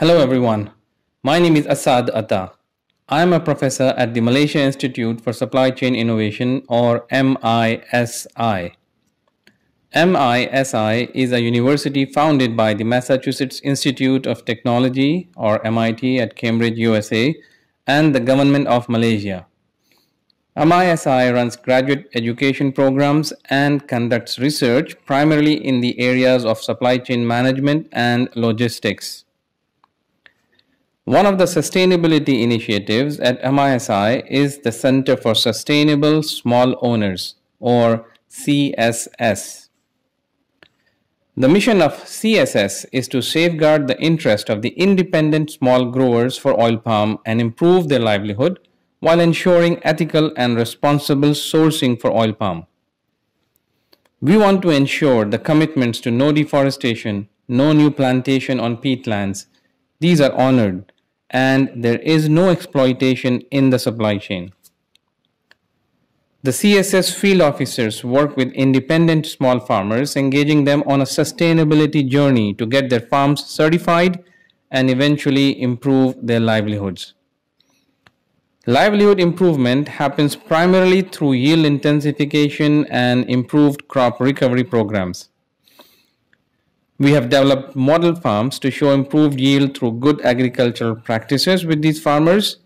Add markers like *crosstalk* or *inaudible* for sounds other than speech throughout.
Hello, everyone. My name is Asad Atta. I am a professor at the Malaysia Institute for Supply Chain Innovation, or MISI. MISI is a university founded by the Massachusetts Institute of Technology, or MIT, at Cambridge, USA, and the government of Malaysia. MISI runs graduate education programs and conducts research primarily in the areas of supply chain management and logistics. One of the sustainability initiatives at MISI is the Center for Sustainable Small Owners, or CSS. The mission of CSS is to safeguard the interest of the independent small growers for oil palm and improve their livelihood while ensuring ethical and responsible sourcing for oil palm. We want to ensure the commitments to no deforestation, no new plantation on peatlands, these are honored, and there is no exploitation in the supply chain. The CSS field officers work with independent small farmers, engaging them on a sustainability journey to get their farms certified and eventually improve their livelihoods. Livelihood improvement happens primarily through yield intensification and improved crop recovery programs. We have developed model farms to show improved yield through good agricultural practices with these farmers.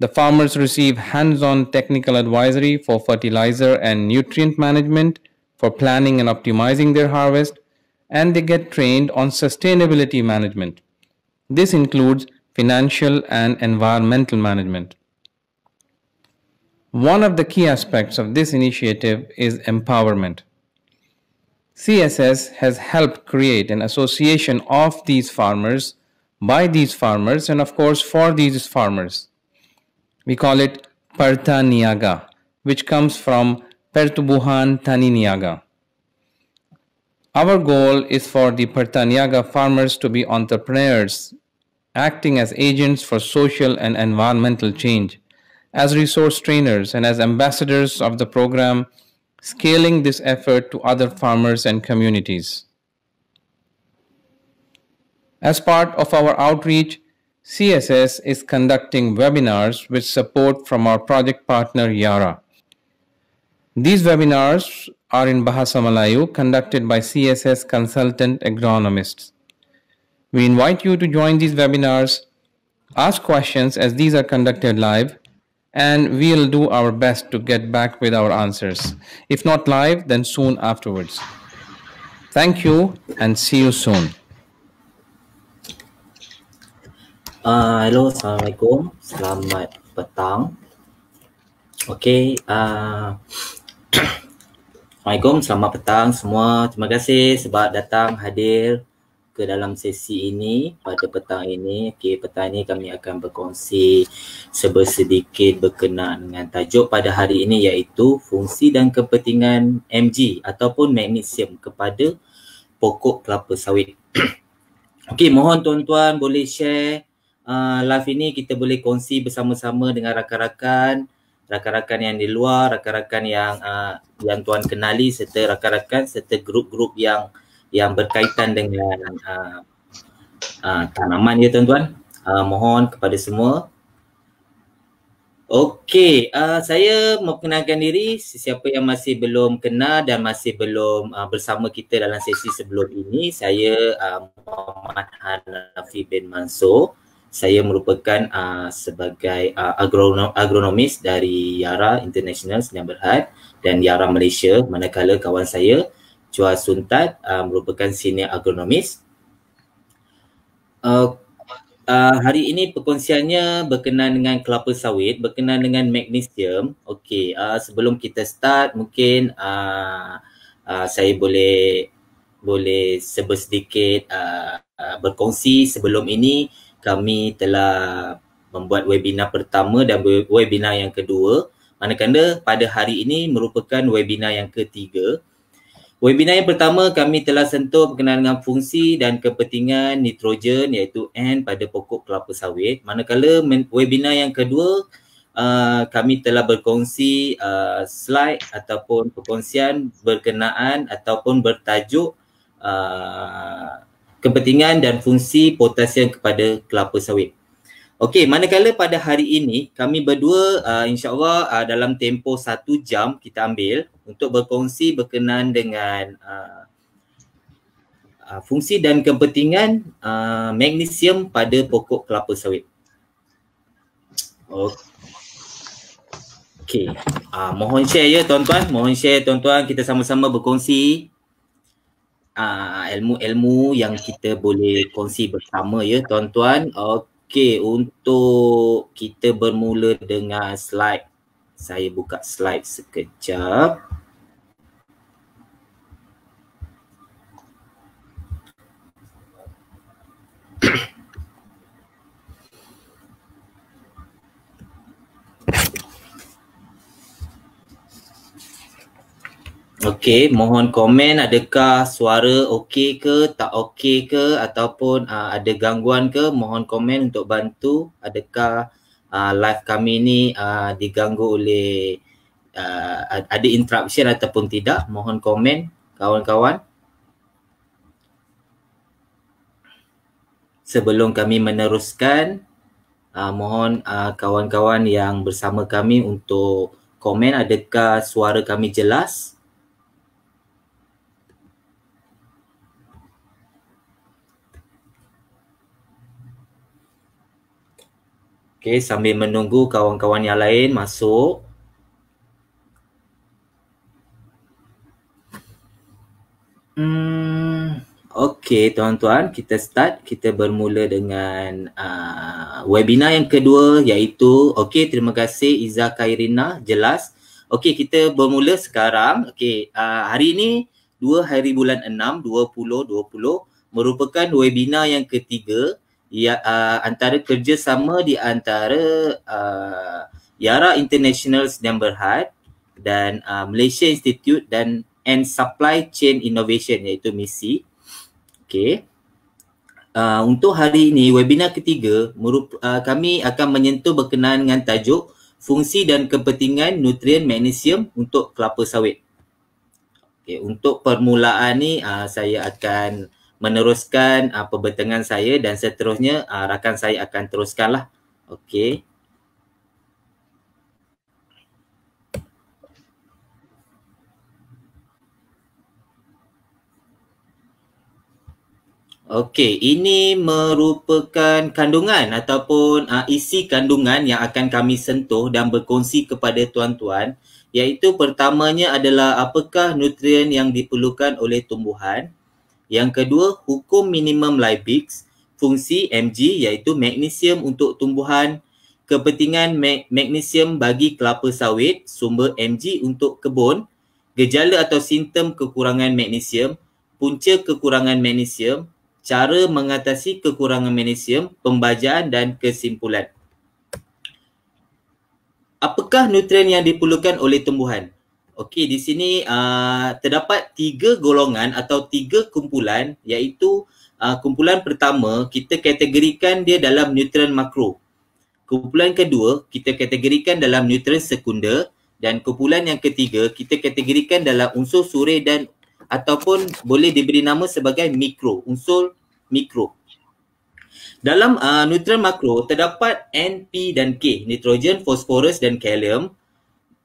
The farmers receive hands-on technical advisory for fertilizer and nutrient management, for planning and optimizing their harvest, and they get trained on sustainability management. This includes financial and environmental management. One of the key aspects of this initiative is empowerment. CSS has helped create an association of these farmers, by these farmers, and of course for these farmers. We call it Parta Niaga, which comes from Pertubuhan Tani Niaga. Our goal is for the Pertaniaga farmers to be entrepreneurs, acting as agents for social and environmental change as resource trainers and as ambassadors of the program, scaling this effort to other farmers and communities. As part of our outreach, CSS is conducting webinars with support from our project partner Yara. These webinars are in Bahasa Melayu conducted by CSS consultant agronomists. We invite you to join these webinars, ask questions as these are conducted live, and we'll do our best to get back with our answers. If not live, then soon afterwards. Thank you and see you soon. Uh, hello, Assalamualaikum. Selamat petang. Okay. Uh, *coughs* Assalamualaikum, selamat petang semua. Terima kasih sebab datang hadir ke dalam sesi ini pada petang ini. Okey, petang ini kami akan berkongsi sebersedikit berkenaan dengan tajuk pada hari ini iaitu fungsi dan kepentingan MG ataupun magnesium kepada pokok kelapa sawit. *clears throat* Okey, mohon tuan-tuan boleh share uh, live ini kita boleh kongsi bersama-sama dengan rakan-rakan rakan-rakan yang di luar, rakan-rakan yang uh, yang tuan kenali serta rakan-rakan serta grup-grup yang yang berkaitan dengan uh, uh, tanaman ya tuan-tuan. Uh, mohon kepada semua. Okey, uh, saya memperkenalkan diri sesiapa yang masih belum kenal dan masih belum uh, bersama kita dalam sesi sebelum ini. Saya uh, Muhammad Hanafi bin Mansur. Saya merupakan uh, sebagai uh, agronom, agronomis dari Yara International Sdn Berhad dan Yara Malaysia manakala kawan saya Chua Suntat uh, merupakan senior agronomis. Uh, uh, hari ini perkongsiannya berkenaan dengan kelapa sawit, berkenaan dengan magnesium. Okey, uh, sebelum kita start mungkin uh, uh, saya boleh boleh sebut sedikit uh, uh, berkongsi sebelum ini kami telah membuat webinar pertama dan webinar yang kedua manakala pada hari ini merupakan webinar yang ketiga Webinar yang pertama kami telah sentuh berkenaan dengan fungsi dan kepentingan nitrogen iaitu N pada pokok kelapa sawit. Manakala webinar yang kedua uh, kami telah berkongsi uh, slide ataupun perkongsian berkenaan ataupun bertajuk uh, kepentingan dan fungsi potasium kepada kelapa sawit. Okey, manakala pada hari ini kami berdua uh, insyaAllah uh, dalam tempoh satu jam kita ambil untuk berkongsi berkenaan dengan uh, uh, fungsi dan kepentingan uh, magnesium pada pokok kelapa sawit. Okey, uh, mohon share ya tuan-tuan, mohon share tuan-tuan kita sama-sama berkongsi uh, ilmu-ilmu yang kita boleh kongsi bersama ya tuan-tuan. Okey, untuk kita bermula dengan slide. Saya buka slide sekejap. *coughs* Okey, mohon komen adakah suara okey ke, tak okey ke ataupun uh, ada gangguan ke, mohon komen untuk bantu adakah uh, live kami ni uh, diganggu oleh uh, ada interruption ataupun tidak, mohon komen kawan-kawan. Sebelum kami meneruskan, uh, mohon uh, kawan-kawan yang bersama kami untuk komen adakah suara kami jelas. Okay, sambil menunggu kawan-kawan yang lain masuk. Hmm, okay tuan-tuan, kita start. Kita bermula dengan uh, webinar yang kedua iaitu, okay terima kasih Iza Kairina, jelas. Okay, kita bermula sekarang. Okay, uh, hari ini 2 hari bulan 6, 2020 merupakan webinar yang ketiga ya uh, antara kerjasama di antara uh, Yara International Sedang Berhad dan uh, Malaysia Institute dan and Supply Chain Innovation iaitu MISI. Okay. Uh, untuk hari ini webinar ketiga merup- uh, kami akan menyentuh berkenaan dengan tajuk fungsi dan kepentingan nutrien magnesium untuk kelapa sawit. Okay, untuk permulaan ni uh, saya akan meneruskan uh, pembentangan saya dan seterusnya uh, rakan saya akan teruskanlah. Okey. Okey, ini merupakan kandungan ataupun uh, isi kandungan yang akan kami sentuh dan berkongsi kepada tuan-tuan iaitu pertamanya adalah apakah nutrien yang diperlukan oleh tumbuhan yang kedua, hukum minimum Liebig, fungsi Mg iaitu magnesium untuk tumbuhan, kepentingan magnesium bagi kelapa sawit, sumber Mg untuk kebun, gejala atau simptom kekurangan magnesium, punca kekurangan magnesium, cara mengatasi kekurangan magnesium, pembajaan dan kesimpulan. Apakah nutrien yang diperlukan oleh tumbuhan? Okey, di sini uh, terdapat tiga golongan atau tiga kumpulan iaitu uh, kumpulan pertama kita kategorikan dia dalam nutrien makro. Kumpulan kedua kita kategorikan dalam nutrien sekunder dan kumpulan yang ketiga kita kategorikan dalam unsur suri dan ataupun boleh diberi nama sebagai mikro, unsur mikro. Dalam uh, nutrien makro terdapat N, P dan K, nitrogen, fosforus dan kalium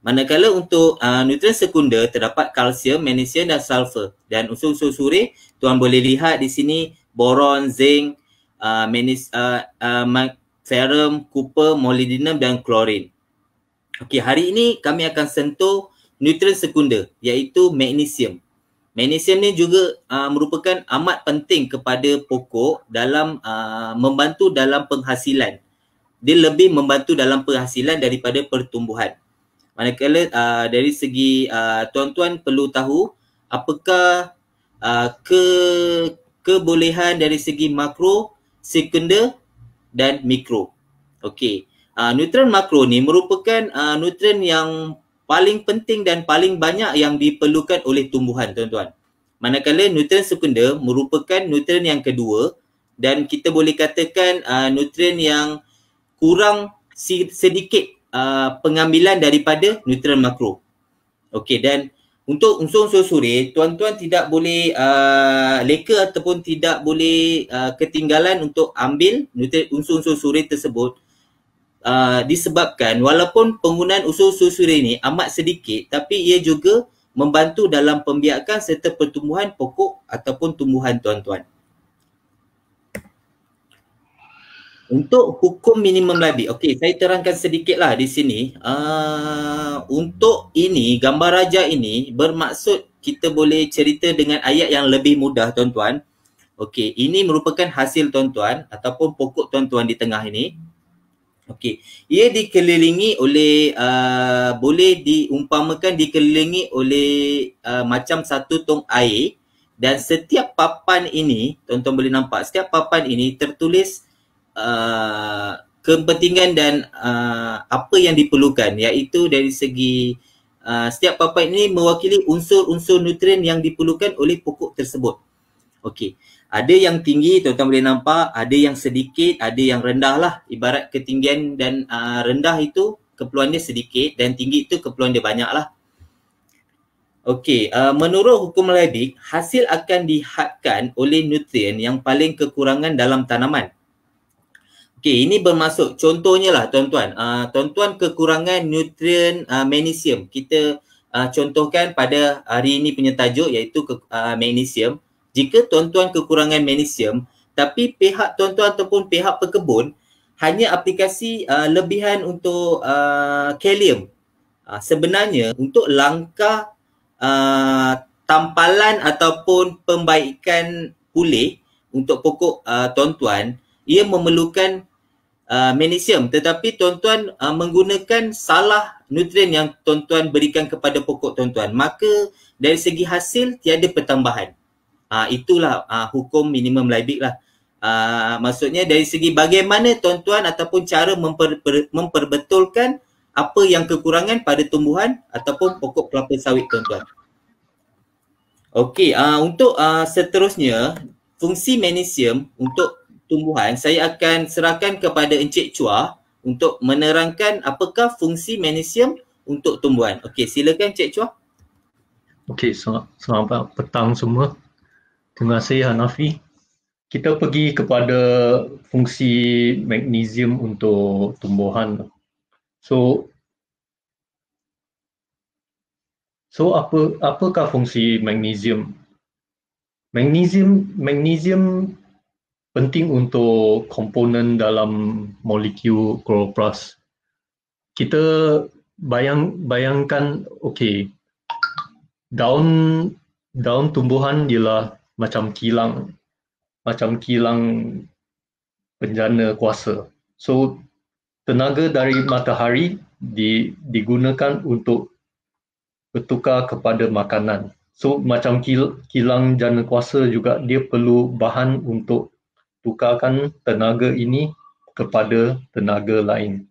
Manakala untuk uh, nutrien sekunder terdapat kalsium, magnesium dan sulfur. Dan unsur-unsur suri tuan boleh lihat di sini boron, zinc, uh, manis, uh, uh, ferrum, copper, molybdenum dan klorin. Okey, hari ini kami akan sentuh nutrien sekunder iaitu magnesium. Magnesium ni juga uh, merupakan amat penting kepada pokok dalam uh, membantu dalam penghasilan. Dia lebih membantu dalam penghasilan daripada pertumbuhan. Manakala uh, dari segi uh, tuan-tuan perlu tahu apakah uh, ke kebolehan dari segi makro, sekunder dan mikro. Okey. Uh, nutrien makro ni merupakan uh, nutrien yang paling penting dan paling banyak yang diperlukan oleh tumbuhan tuan-tuan. Manakala nutrien sekunder merupakan nutrien yang kedua dan kita boleh katakan uh, nutrien yang kurang sedikit uh, pengambilan daripada nutrien makro. Okey dan untuk unsur-unsur suri, tuan-tuan tidak boleh uh, leka ataupun tidak boleh uh, ketinggalan untuk ambil unsur-unsur suri tersebut uh, disebabkan walaupun penggunaan unsur-unsur suri ini amat sedikit tapi ia juga membantu dalam pembiakan serta pertumbuhan pokok ataupun tumbuhan tuan-tuan. Untuk hukum minimum liability, okey saya terangkan sedikitlah di sini. Uh, untuk ini, gambar raja ini bermaksud kita boleh cerita dengan ayat yang lebih mudah tuan-tuan. Okey, ini merupakan hasil tuan-tuan ataupun pokok tuan-tuan di tengah ini. Okey, ia dikelilingi oleh, uh, boleh diumpamakan dikelilingi oleh uh, macam satu tong air dan setiap papan ini, tuan-tuan boleh nampak, setiap papan ini tertulis uh, kepentingan dan uh, apa yang diperlukan iaitu dari segi uh, setiap papan ini mewakili unsur-unsur nutrien yang diperlukan oleh pokok tersebut. Okey. Ada yang tinggi tuan-tuan boleh nampak, ada yang sedikit, ada yang rendah lah. Ibarat ketinggian dan uh, rendah itu keperluan dia sedikit dan tinggi itu keperluan dia banyak lah. Okey, uh, menurut hukum Leibig, hasil akan dihadkan oleh nutrien yang paling kekurangan dalam tanaman. Okey, ini bermaksud contohnya lah tuan-tuan. Uh, tuan-tuan kekurangan nutrien uh, magnesium. Kita uh, contohkan pada hari ini punya tajuk iaitu ke, uh, magnesium. Jika tuan-tuan kekurangan magnesium tapi pihak tuan-tuan ataupun pihak pekebun hanya aplikasi uh, lebihan untuk uh, kalium. Uh, sebenarnya untuk langkah uh, tampalan ataupun pembaikan pulih untuk pokok uh, tuan-tuan ia memerlukan uh, magnesium. Tetapi tuan-tuan uh, menggunakan salah nutrien yang tuan-tuan berikan kepada pokok tuan-tuan. Maka dari segi hasil tiada pertambahan. Uh, itulah uh, hukum minimum liability lah. Uh, maksudnya dari segi bagaimana tuan-tuan ataupun cara memper, memperbetulkan apa yang kekurangan pada tumbuhan ataupun pokok kelapa sawit tuan-tuan. Okey, uh, untuk uh, seterusnya fungsi magnesium untuk tumbuhan, saya akan serahkan kepada Encik Chua untuk menerangkan apakah fungsi magnesium untuk tumbuhan. Okey, silakan Encik Chua. Okey, selamat, selamat petang semua. Terima kasih Hanafi. Kita pergi kepada fungsi magnesium untuk tumbuhan. So So apa apakah fungsi magnesium? Magnesium magnesium penting untuk komponen dalam molekul chloroplast. Kita bayang bayangkan okey daun daun tumbuhan ialah macam kilang macam kilang penjana kuasa. So tenaga dari matahari di, digunakan untuk bertukar kepada makanan. So macam kil, kilang jana kuasa juga dia perlu bahan untuk tukarkan tenaga ini kepada tenaga lain.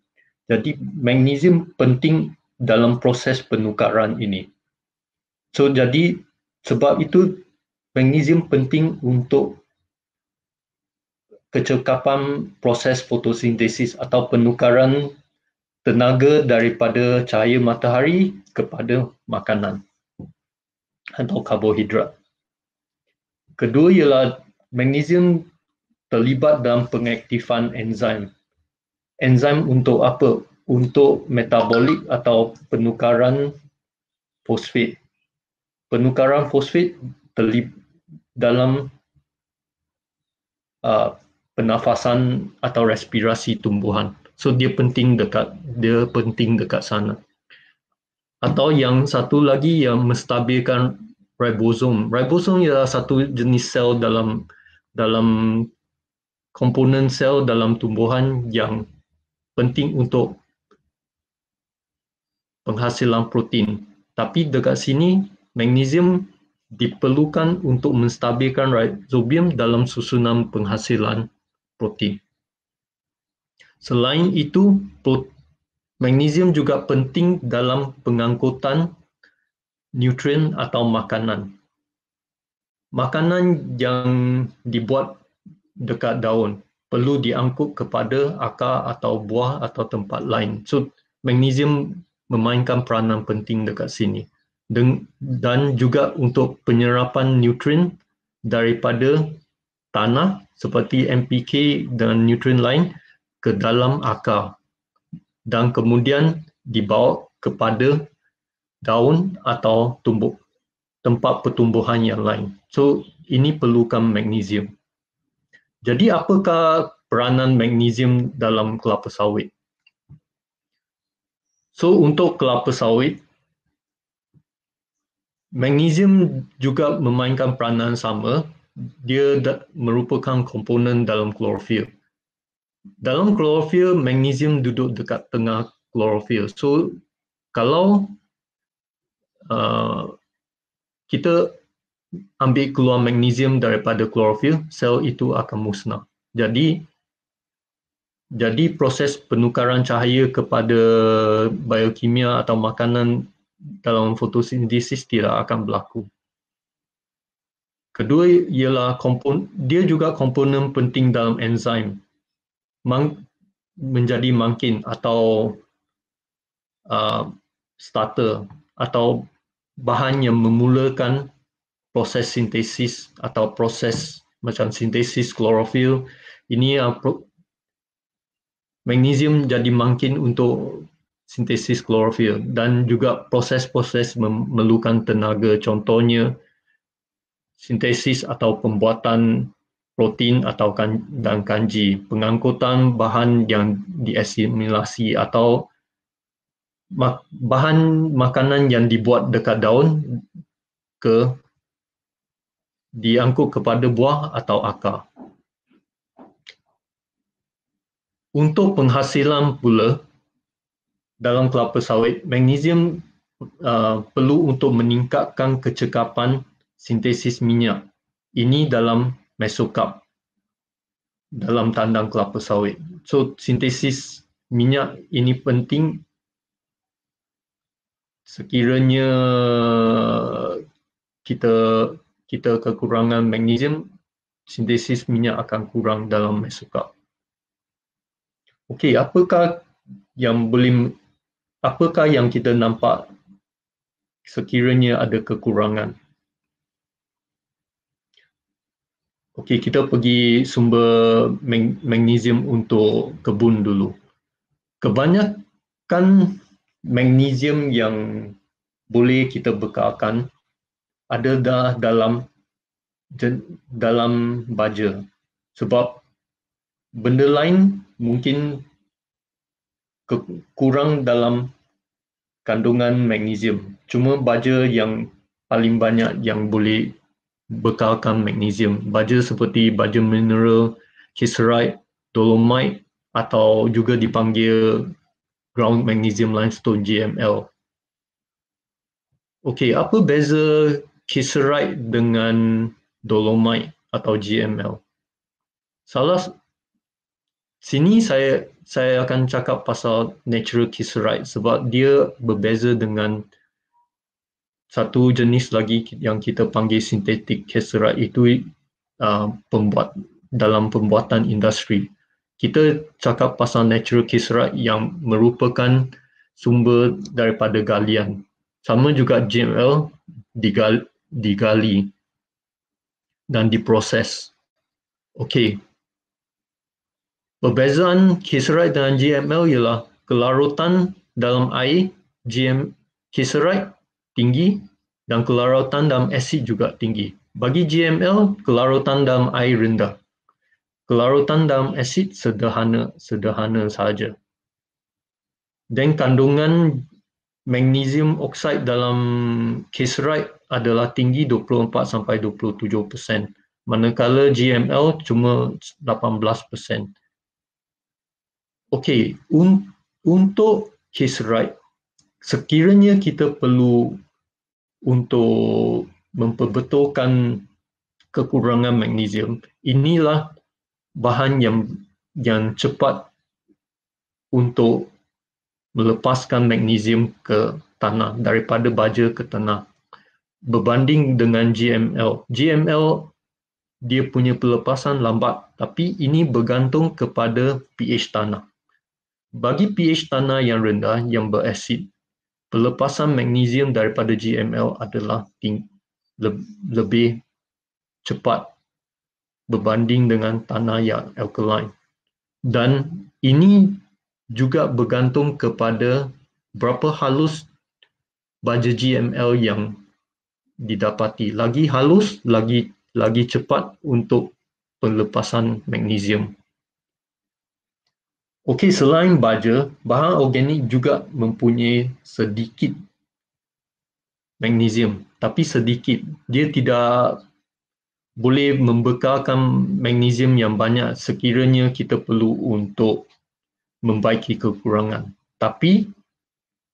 Jadi magnesium penting dalam proses penukaran ini. So jadi sebab itu magnesium penting untuk kecekapan proses fotosintesis atau penukaran tenaga daripada cahaya matahari kepada makanan atau karbohidrat. Kedua ialah magnesium terlibat dalam pengaktifan enzim. Enzim untuk apa? Untuk metabolik atau penukaran fosfat. Penukaran fosfat terlibat dalam uh, pernafasan atau respirasi tumbuhan. So dia penting dekat dia penting dekat sana. Atau yang satu lagi yang menstabilkan ribosom. Ribosom ialah satu jenis sel dalam dalam komponen sel dalam tumbuhan yang penting untuk penghasilan protein. Tapi dekat sini, magnesium diperlukan untuk menstabilkan ribosobium dalam susunan penghasilan protein. Selain itu, magnesium juga penting dalam pengangkutan nutrien atau makanan. Makanan yang dibuat dekat daun perlu diangkut kepada akar atau buah atau tempat lain. So magnesium memainkan peranan penting dekat sini. dan juga untuk penyerapan nutrien daripada tanah seperti NPK dan nutrien lain ke dalam akar dan kemudian dibawa kepada daun atau tumbuh tempat pertumbuhan yang lain. So ini perlukan magnesium. Jadi apakah peranan magnesium dalam kelapa sawit? So untuk kelapa sawit, magnesium juga memainkan peranan sama. Dia merupakan komponen dalam klorofil. Dalam klorofil, magnesium duduk dekat tengah klorofil. So kalau uh, kita ambil keluar magnesium daripada klorofil, sel itu akan musnah. Jadi jadi proses penukaran cahaya kepada biokimia atau makanan dalam fotosintesis tidak akan berlaku. Kedua ialah kompon, dia juga komponen penting dalam enzim mang, menjadi mangkin atau uh, starter atau bahan yang memulakan proses sintesis atau proses macam sintesis klorofil ini uh, magnesium jadi makin untuk sintesis klorofil dan juga proses-proses memerlukan tenaga. Contohnya sintesis atau pembuatan protein atau kan, dan kanji pengangkutan bahan yang diasimilasi atau bahan makanan yang dibuat dekat daun ke diangkut kepada buah atau akar. Untuk penghasilan pula dalam kelapa sawit, magnesium uh, perlu untuk meningkatkan kecekapan sintesis minyak. Ini dalam mesokarp dalam tandang kelapa sawit. So sintesis minyak ini penting sekiranya kita kita kekurangan magnesium, sintesis minyak akan kurang dalam mesokarp. Okey, apakah yang boleh apakah yang kita nampak sekiranya ada kekurangan? Okey, kita pergi sumber magnesium untuk kebun dulu. Kebanyakan magnesium yang boleh kita bekalkan ada dah dalam dalam baja. Sebab benda lain mungkin kurang dalam kandungan magnesium. Cuma baja yang paling banyak yang boleh bekalkan magnesium. Baja seperti baja mineral kieserite dolomite atau juga dipanggil ground magnesium limestone GML. Okey, apa beza kieserite dengan dolomite atau GML? Salah sini saya saya akan cakap pasal natural kieserite sebab dia berbeza dengan satu jenis lagi yang kita panggil synthetic kieserite itu uh, pembuat dalam pembuatan industri kita cakap pasal natural kieserite yang merupakan sumber daripada galian. Sama juga GML digali, digali dan diproses. Okey. Perbezaan kieserite dengan GML ialah kelarutan dalam air GM kieserite tinggi dan kelarutan dalam asid juga tinggi. Bagi GML, kelarutan dalam air rendah kelarutan dalam asid sederhana sederhana sahaja. Dan kandungan magnesium oksida dalam kieserite adalah tinggi 24 sampai 27%, manakala GML cuma 18%. Okey, un- untuk kieserite sekiranya kita perlu untuk memperbetulkan kekurangan magnesium, inilah bahan yang yang cepat untuk melepaskan magnesium ke tanah daripada baja ke tanah berbanding dengan GML. GML dia punya pelepasan lambat tapi ini bergantung kepada pH tanah. Bagi pH tanah yang rendah yang berasid pelepasan magnesium daripada GML adalah ting- le- lebih cepat berbanding dengan tanah yang alkaline. Dan ini juga bergantung kepada berapa halus baja GML yang didapati. Lagi halus, lagi lagi cepat untuk pelepasan magnesium. Okey, selain baja, bahan organik juga mempunyai sedikit magnesium, tapi sedikit. Dia tidak boleh membekalkan magnesium yang banyak sekiranya kita perlu untuk membaiki kekurangan. Tapi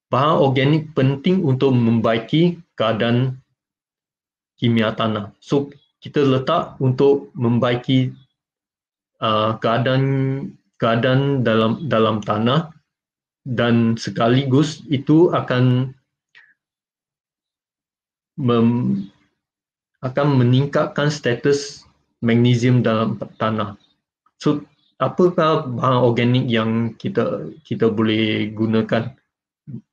bahan organik penting untuk membaiki keadaan kimia tanah. So kita letak untuk membaiki uh, keadaan keadaan dalam dalam tanah dan sekaligus itu akan mem, akan meningkatkan status magnesium dalam tanah. So apakah bahan organik yang kita kita boleh gunakan?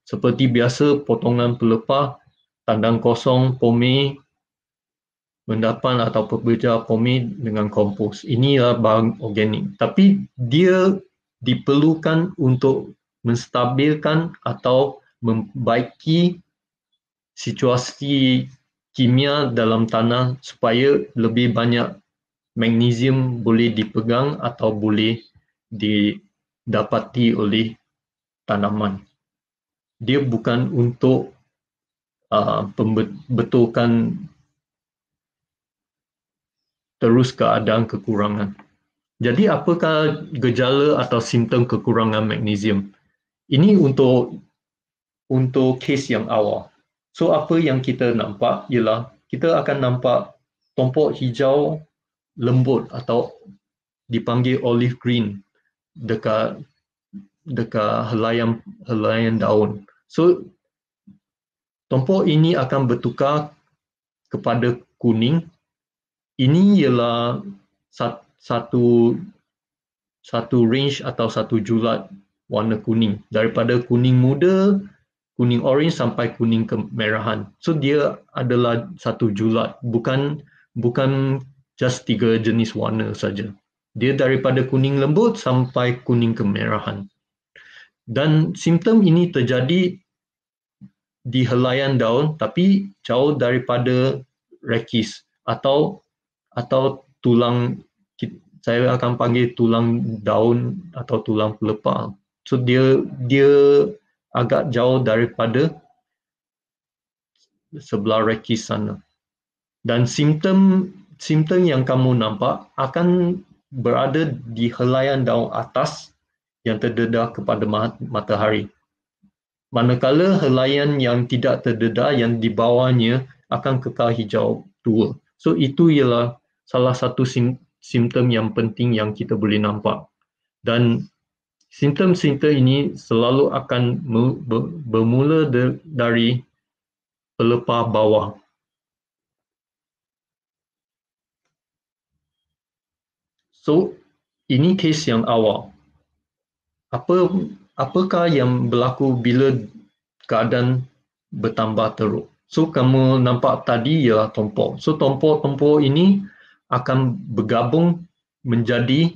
Seperti biasa potongan pelepah, tandang kosong, pome, mendapan atau pekerja pomid dengan kompos. Inilah bahan organik. Tapi dia diperlukan untuk menstabilkan atau membaiki situasi kimia dalam tanah supaya lebih banyak magnesium boleh dipegang atau boleh didapati oleh tanaman. Dia bukan untuk uh, pembetulkan terus keadaan kekurangan. Jadi apakah gejala atau simptom kekurangan magnesium? Ini untuk untuk kes yang awal. So apa yang kita nampak ialah kita akan nampak tompok hijau lembut atau dipanggil olive green dekat dekat helaian helaian daun. So tompok ini akan bertukar kepada kuning ini ialah satu satu range atau satu julat warna kuning. Daripada kuning muda kuning orange sampai kuning kemerahan. So dia adalah satu julat bukan bukan just tiga jenis warna saja. Dia daripada kuning lembut sampai kuning kemerahan. Dan simptom ini terjadi di helaian daun tapi jauh daripada rekis atau atau tulang saya akan panggil tulang daun atau tulang pelepah. So dia dia agak jauh daripada sebelah rekis sana. Dan simptom simptom yang kamu nampak akan berada di helaian daun atas yang terdedah kepada matahari. Manakala helaian yang tidak terdedah yang di bawahnya akan kekal hijau tua. So itu ialah salah satu sim, simptom yang penting yang kita boleh nampak. Dan simptom-simptom ini selalu akan bermula dari pelepah bawah. So, ini kes yang awal. Apa apakah yang berlaku bila keadaan bertambah teruk? So, kamu nampak tadi ialah tompok. So, tompok-tompok ini akan bergabung menjadi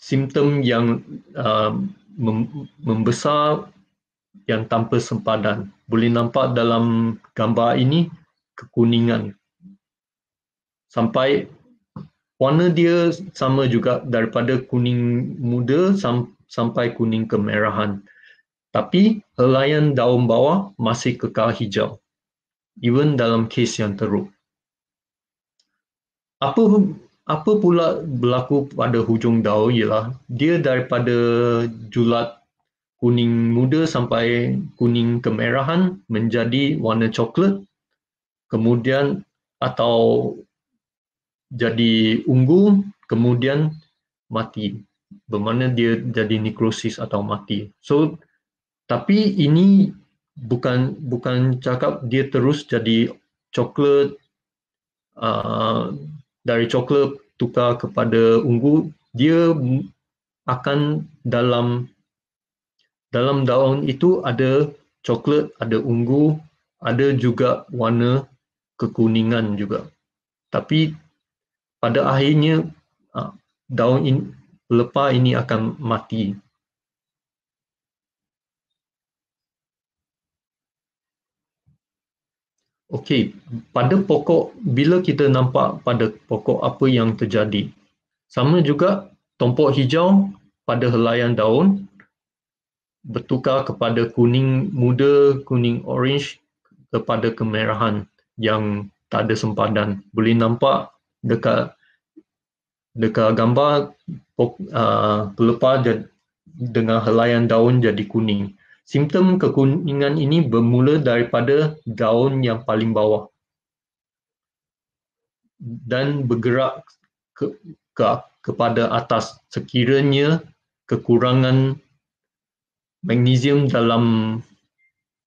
simptom yang uh, membesar yang tanpa sempadan. Boleh nampak dalam gambar ini kekuningan. Sampai warna dia sama juga daripada kuning muda sampai kuning kemerahan. Tapi helaian daun bawah masih kekal hijau even dalam kes yang teruk. Apa apa pula berlaku pada hujung daun ialah dia daripada julat kuning muda sampai kuning kemerahan menjadi warna coklat kemudian atau jadi ungu kemudian mati bermakna dia jadi nekrosis atau mati so tapi ini bukan bukan cakap dia terus jadi coklat uh, dari coklat tukar kepada ungu dia akan dalam dalam daun itu ada coklat, ada ungu, ada juga warna kekuningan juga. Tapi pada akhirnya ah, daun ini, pelepah ini akan mati. Okey, pada pokok, bila kita nampak pada pokok apa yang terjadi, sama juga tompok hijau pada helaian daun bertukar kepada kuning muda, kuning orange kepada kemerahan yang tak ada sempadan. Boleh nampak dekat dekat gambar uh, pelepah dengan helaian daun jadi kuning. Simptom kekuningan ini bermula daripada daun yang paling bawah dan bergerak ke, ke kepada atas sekiranya kekurangan magnesium dalam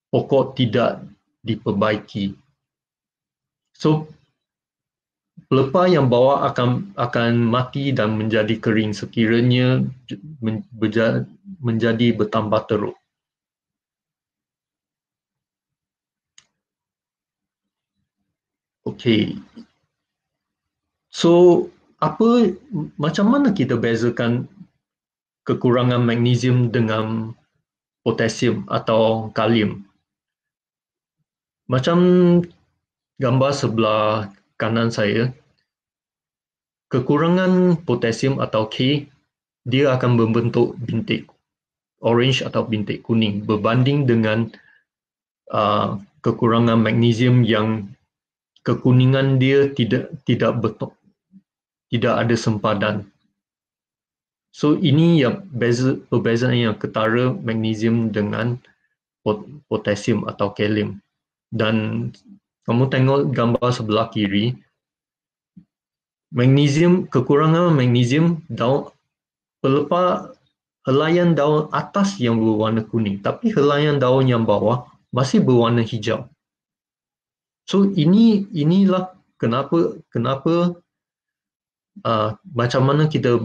pokok tidak diperbaiki. So pelepah yang bawah akan akan mati dan menjadi kering sekiranya menjadi bertambah teruk. Okay. So apa macam mana kita bezakan kekurangan magnesium dengan potasium atau kalium macam gambar sebelah kanan saya kekurangan potasium atau K dia akan membentuk bintik orange atau bintik kuning berbanding dengan uh, kekurangan magnesium yang kekuningan dia tidak tidak betul tidak ada sempadan. So ini yang beza, perbezaan yang ketara magnesium dengan pot, potasium atau kalium. Dan kamu tengok gambar sebelah kiri, magnesium, kekurangan magnesium daun pelepah helaian daun atas yang berwarna kuning tapi helaian daun yang bawah masih berwarna hijau. So ini inilah kenapa kenapa uh, macam mana kita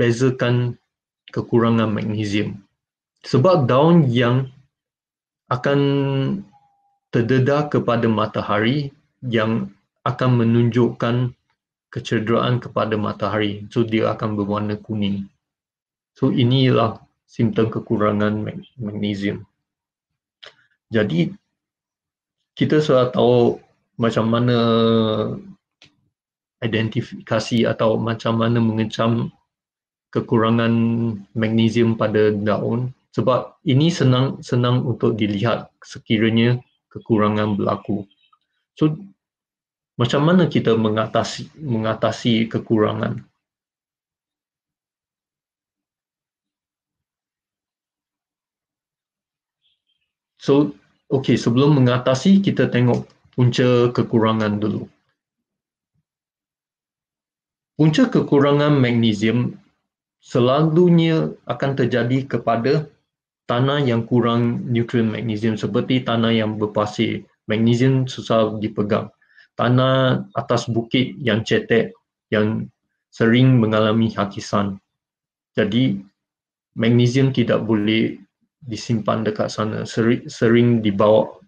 bezakan kekurangan magnesium. Sebab daun yang akan terdedah kepada matahari yang akan menunjukkan kecederaan kepada matahari. So dia akan berwarna kuning. So inilah simptom kekurangan magnesium. Jadi kita sudah tahu macam mana identifikasi atau macam mana mengecam kekurangan magnesium pada daun sebab ini senang senang untuk dilihat sekiranya kekurangan berlaku. So macam mana kita mengatasi mengatasi kekurangan? So okey sebelum mengatasi kita tengok punca kekurangan dulu punca kekurangan magnesium selalunya akan terjadi kepada tanah yang kurang nutrien magnesium seperti tanah yang berpasir. Magnesium susah dipegang. Tanah atas bukit yang cetek yang sering mengalami hakisan. Jadi magnesium tidak boleh disimpan dekat sana. Sering, sering dibawa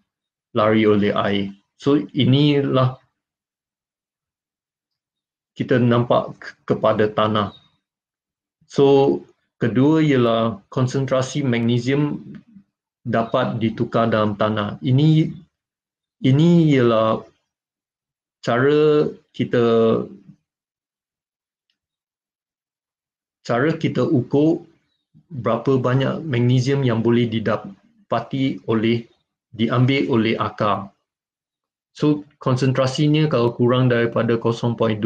lari oleh air. So inilah kita nampak kepada tanah. So kedua ialah konsentrasi magnesium dapat ditukar dalam tanah. Ini ini ialah cara kita cara kita ukur berapa banyak magnesium yang boleh didapati oleh diambil oleh akar So konsentrasinya kalau kurang daripada 0.2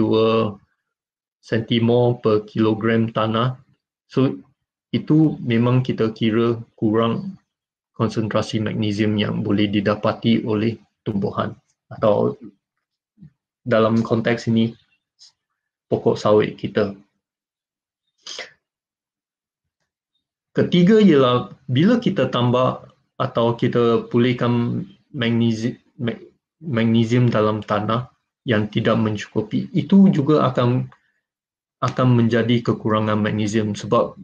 centimol per kilogram tanah, so itu memang kita kira kurang konsentrasi magnesium yang boleh didapati oleh tumbuhan atau dalam konteks ini pokok sawit kita. Ketiga ialah bila kita tambah atau kita pulihkan magnesium magnesium dalam tanah yang tidak mencukupi itu juga akan akan menjadi kekurangan magnesium sebab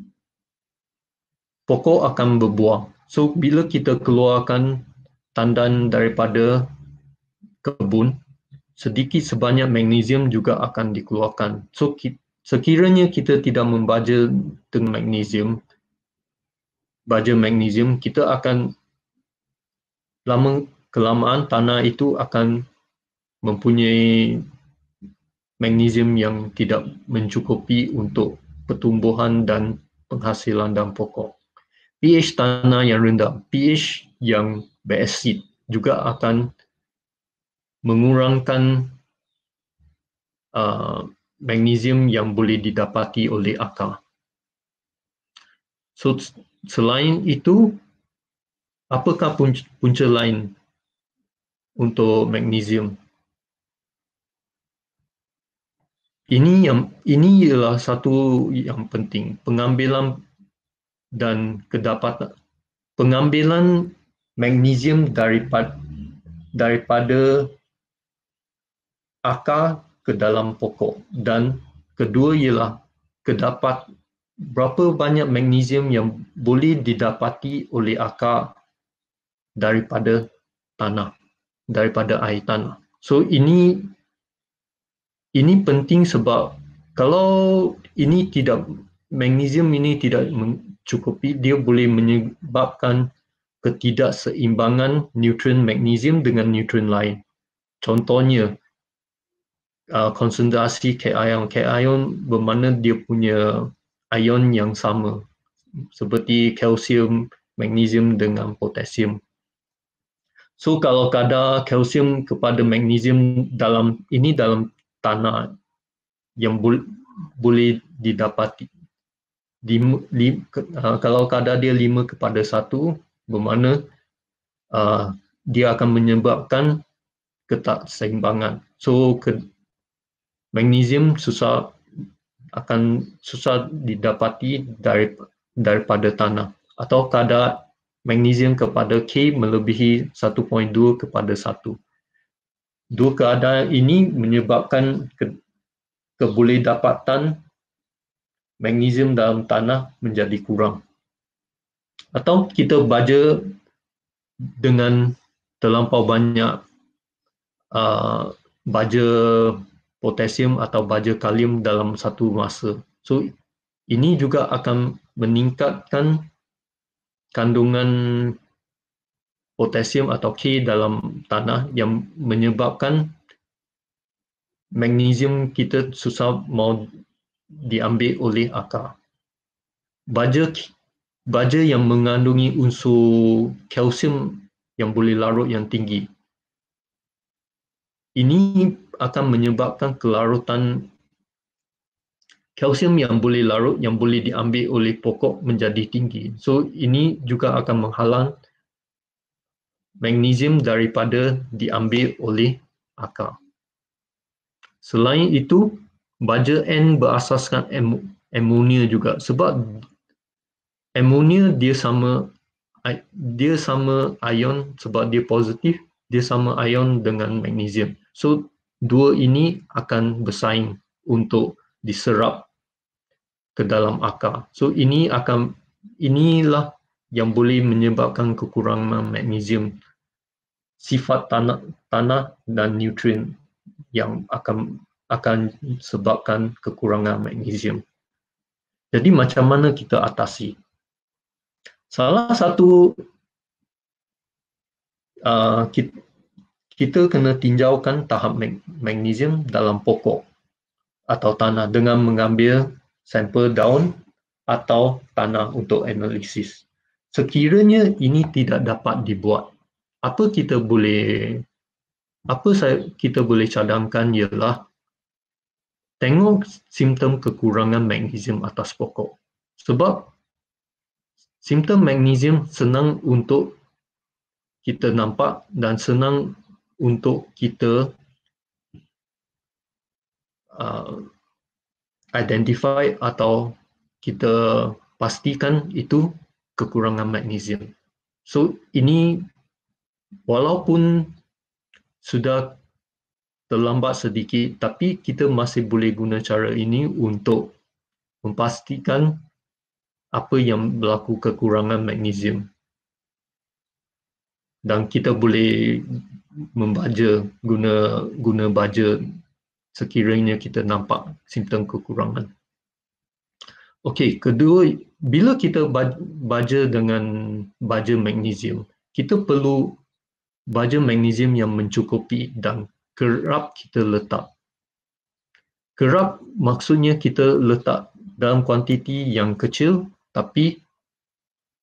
pokok akan berbuah. So bila kita keluarkan tandan daripada kebun, sedikit sebanyak magnesium juga akan dikeluarkan. So sekiranya kita tidak membaja dengan magnesium, baja magnesium, kita akan lama kelamaan tanah itu akan mempunyai magnesium yang tidak mencukupi untuk pertumbuhan dan penghasilan dan pokok. pH tanah yang rendah, pH yang berasid juga akan mengurangkan uh, magnesium yang boleh didapati oleh akar. So selain itu, apakah punca, punca lain untuk magnesium? Ini yang ini ialah satu yang penting pengambilan dan kedapatan pengambilan magnesium daripada daripada akar ke dalam pokok dan kedua ialah kedapat berapa banyak magnesium yang boleh didapati oleh akar daripada tanah daripada air tanah? So ini ini penting sebab kalau ini tidak magnesium ini tidak mencukupi dia boleh menyebabkan ketidakseimbangan nutrien magnesium dengan nutrien lain. Contohnya uh, konsentrasi cation cation bermakna dia punya ion yang sama seperti kalsium, magnesium dengan potasium. So kalau kadar kalsium kepada magnesium dalam ini dalam tanah yang bol- boleh didapati di, li, uh, kalau kadar dia 5 kepada 1 bermakna uh, dia akan menyebabkan ketakseimbangan. So ke, magnesium susah akan susah didapati dari, daripada tanah atau kadar magnesium kepada K melebihi 1.2 kepada 1. Dua keadaan ini menyebabkan ke, keboleh-dapatan magnesium dalam tanah menjadi kurang. Atau kita baca dengan terlampau banyak uh, baja potasium atau baja kalium dalam satu masa. So ini juga akan meningkatkan kandungan potasium atau K dalam tanah yang menyebabkan magnesium kita susah mau diambil oleh akar. Baja baja yang mengandungi unsur kalsium yang boleh larut yang tinggi. Ini akan menyebabkan kelarutan kalsium yang boleh larut yang boleh diambil oleh pokok menjadi tinggi. So ini juga akan menghalang magnesium daripada diambil oleh akar. Selain itu, baja N berasaskan amonia juga sebab amonia dia sama dia sama ion sebab dia positif, dia sama ion dengan magnesium. So dua ini akan bersaing untuk diserap ke dalam akar. So ini akan inilah yang boleh menyebabkan kekurangan magnesium sifat tanah tanah dan nutrien yang akan akan sebabkan kekurangan magnesium. Jadi macam mana kita atasi? Salah satu uh, kita, kita kena tinjaukan tahap magnesium dalam pokok atau tanah dengan mengambil sampel daun atau tanah untuk analisis. Sekiranya ini tidak dapat dibuat, apa kita boleh apa saya kita boleh cadangkan ialah tengok simptom kekurangan magnesium atas pokok. Sebab simptom magnesium senang untuk kita nampak dan senang untuk kita uh, identify atau kita pastikan itu kekurangan magnesium. So ini walaupun sudah terlambat sedikit tapi kita masih boleh guna cara ini untuk memastikan apa yang berlaku kekurangan magnesium. Dan kita boleh membaca guna guna baja sekiranya kita nampak simptom kekurangan. Okey, kedua, bila kita baja dengan baja magnesium, kita perlu baja magnesium yang mencukupi dan kerap kita letak. Kerap maksudnya kita letak dalam kuantiti yang kecil tapi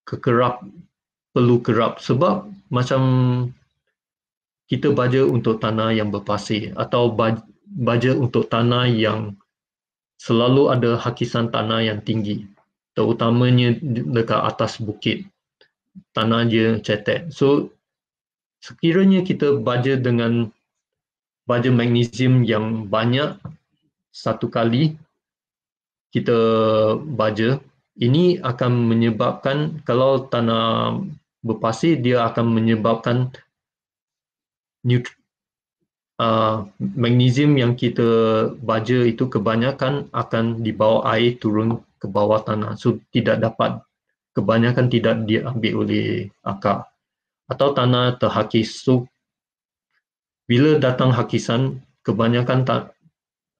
kekerap perlu kerap sebab macam kita baja untuk tanah yang berpasir atau baja untuk tanah yang selalu ada hakisan tanah yang tinggi terutamanya dekat atas bukit. Tanah dia cetek. So sekiranya kita baja dengan baja magnesium yang banyak satu kali kita baja ini akan menyebabkan kalau tanah berpasir dia akan menyebabkan uh, magnesium yang kita baja itu kebanyakan akan dibawa air turun ke bawah tanah. So tidak dapat, kebanyakan tidak diambil oleh akar. Atau tanah terhakis. So bila datang hakisan, kebanyakan tak,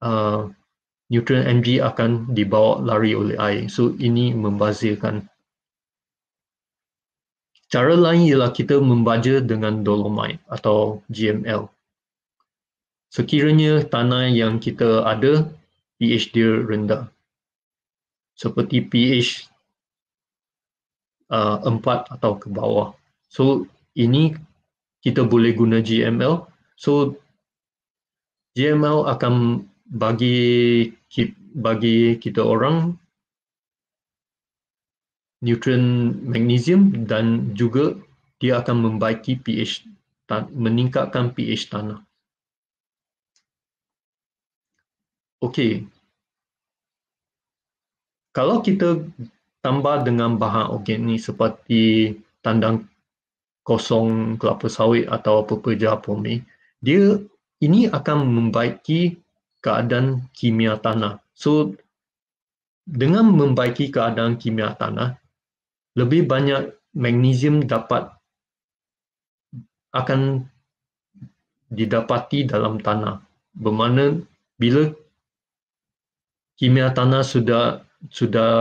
uh, nutrien Mg akan dibawa lari oleh air. So ini membazirkan. Cara lain ialah kita membaja dengan dolomite atau GML sekiranya tanah yang kita ada pH dia rendah. Seperti pH uh, 4 atau ke bawah. So ini kita boleh guna GML so GML akan bagi bagi kita orang nutrien magnesium dan juga dia akan membaiki pH meningkatkan pH tanah Okey. Kalau kita tambah dengan bahan organik seperti tandang kosong kelapa sawit atau pepeja pome, dia ini akan membaiki keadaan kimia tanah. So dengan membaiki keadaan kimia tanah, lebih banyak magnesium dapat akan didapati dalam tanah. Bermakna bila kimia tanah sudah sudah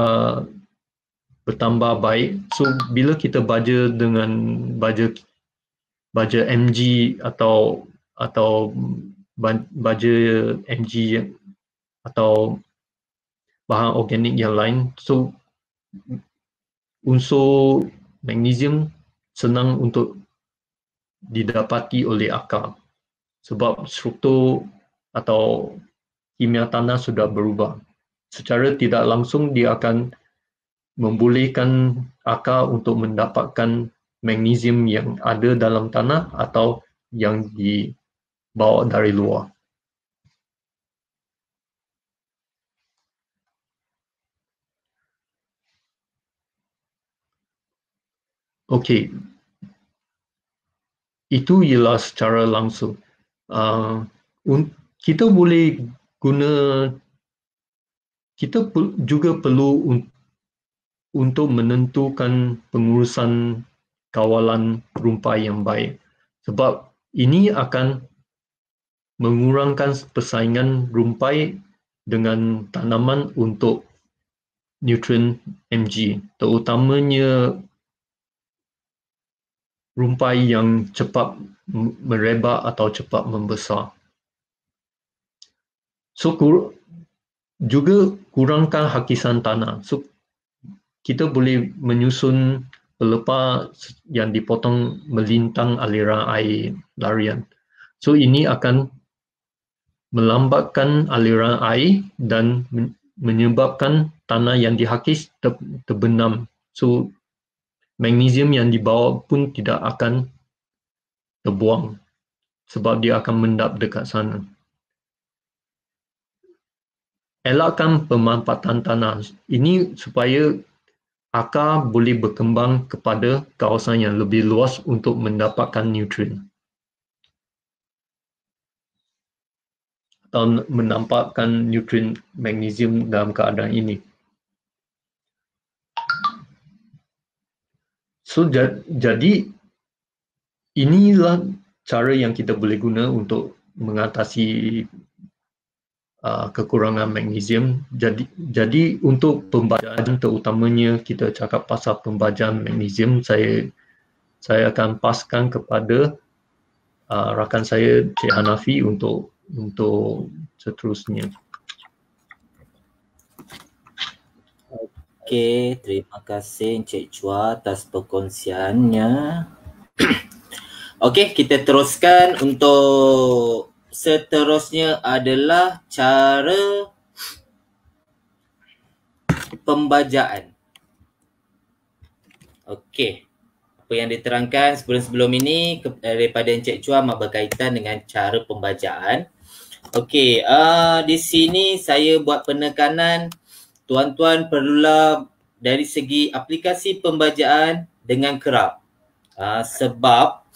bertambah baik. So bila kita baja dengan baja baja MG atau atau baja MG atau bahan organik yang lain, so unsur magnesium senang untuk didapati oleh akar sebab struktur atau kimia tanah sudah berubah secara tidak langsung dia akan membolehkan akar untuk mendapatkan magnesium yang ada dalam tanah atau yang dibawa dari luar. Okey. Itu ialah secara langsung. Uh, kita boleh guna kita juga perlu untuk menentukan pengurusan kawalan rumpai yang baik sebab ini akan mengurangkan persaingan rumpai dengan tanaman untuk nutrien Mg terutamanya rumpai yang cepat merebak atau cepat membesar. So juga kurangkan hakisan tanah. So kita boleh menyusun pelepah yang dipotong melintang aliran air larian. So ini akan melambatkan aliran air dan menyebabkan tanah yang dihakis ter- terbenam. So magnesium yang dibawa pun tidak akan terbuang sebab dia akan mendap dekat sana elakkan pemanfaatan tanah. Ini supaya akar boleh berkembang kepada kawasan yang lebih luas untuk mendapatkan nutrien. Atau mendapatkan nutrien magnesium dalam keadaan ini. So jadi inilah cara yang kita boleh guna untuk mengatasi uh, kekurangan magnesium. Jadi jadi untuk pembajaan terutamanya kita cakap pasal pembajaan magnesium saya saya akan paskan kepada uh, rakan saya Cik Hanafi untuk untuk seterusnya. Okey, terima kasih Encik Chua atas perkongsiannya. *clears throat* Okey, kita teruskan untuk seterusnya adalah cara pembajaan. Okey. Apa yang diterangkan sebelum-sebelum ini daripada Encik Chua berkaitan dengan cara pembajaan. Okey, uh, di sini saya buat penekanan tuan-tuan perlulah dari segi aplikasi pembajaan dengan kerap. Uh, sebab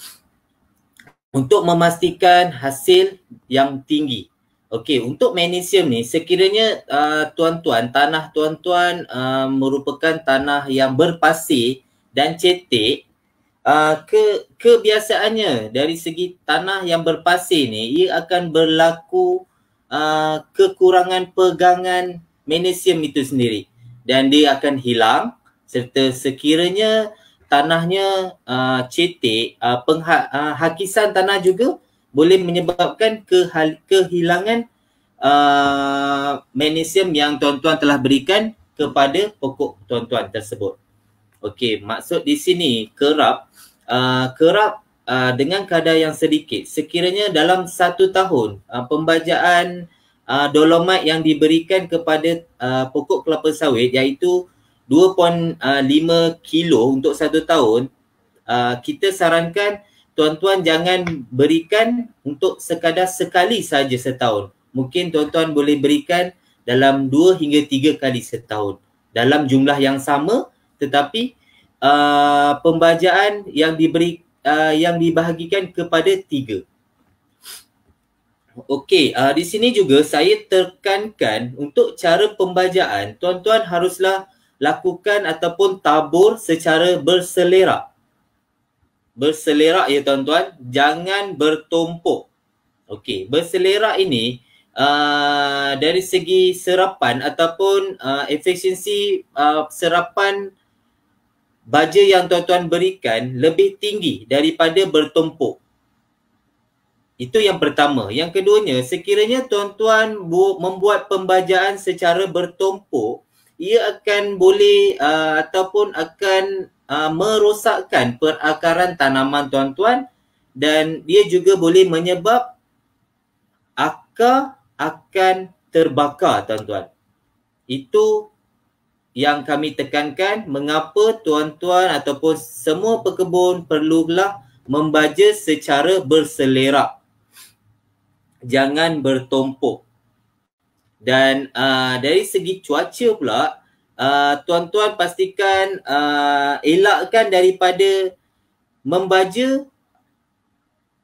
untuk memastikan hasil yang tinggi. Okey, untuk magnesium ni sekiranya uh, tuan-tuan, tanah tuan-tuan uh, merupakan tanah yang berpasir dan cetek, uh, ke kebiasaannya dari segi tanah yang berpasir ni ia akan berlaku uh, kekurangan pegangan magnesium itu sendiri dan dia akan hilang serta sekiranya tanahnya uh, cetek uh, pengha- uh, hakisan tanah juga boleh menyebabkan kehal- kehilangan uh, magnesium yang tuan-tuan telah berikan kepada pokok tuan-tuan tersebut. Okey, maksud di sini kerap uh, kerap uh, dengan kadar yang sedikit sekiranya dalam satu tahun uh, pembajaan uh, dolomite yang diberikan kepada uh, pokok kelapa sawit iaitu 2.5 kilo untuk satu tahun uh, kita sarankan tuan-tuan jangan berikan untuk sekadar sekali saja setahun. Mungkin tuan-tuan boleh berikan dalam 2 hingga 3 kali setahun dalam jumlah yang sama. Tetapi uh, pembajaan yang diberi uh, yang dibahagikan kepada tiga Okey, uh, di sini juga saya tekankan untuk cara pembajaan, tuan-tuan haruslah lakukan ataupun tabur secara berselerak. Berselerak ya tuan-tuan, jangan bertumpuk. Okey, berselerak ini uh, dari segi serapan ataupun uh, efisiensi uh, serapan baja yang tuan-tuan berikan lebih tinggi daripada bertumpuk. Itu yang pertama. Yang keduanya, sekiranya tuan-tuan bu- membuat pembajaan secara bertumpuk, ia akan boleh uh, ataupun akan uh, merosakkan perakaran tanaman tuan-tuan dan dia juga boleh menyebab akar akan terbakar tuan-tuan. Itu yang kami tekankan mengapa tuan-tuan ataupun semua pekebun perlulah membaja secara berselerak jangan bertumpuk. Dan uh, dari segi cuaca pula, uh, tuan-tuan pastikan uh, elakkan daripada membaja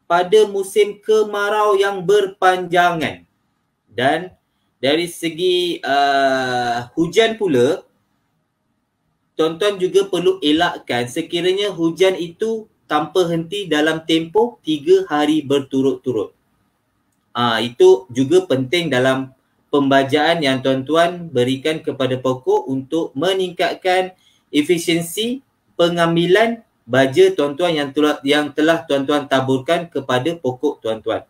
pada musim kemarau yang berpanjangan. Dan dari segi uh, hujan pula, tuan-tuan juga perlu elakkan sekiranya hujan itu tanpa henti dalam tempoh tiga hari berturut-turut. Ah itu juga penting dalam pembajaan yang tuan-tuan berikan kepada pokok untuk meningkatkan efisiensi pengambilan baja tuan-tuan yang telah yang telah tuan-tuan taburkan kepada pokok tuan-tuan.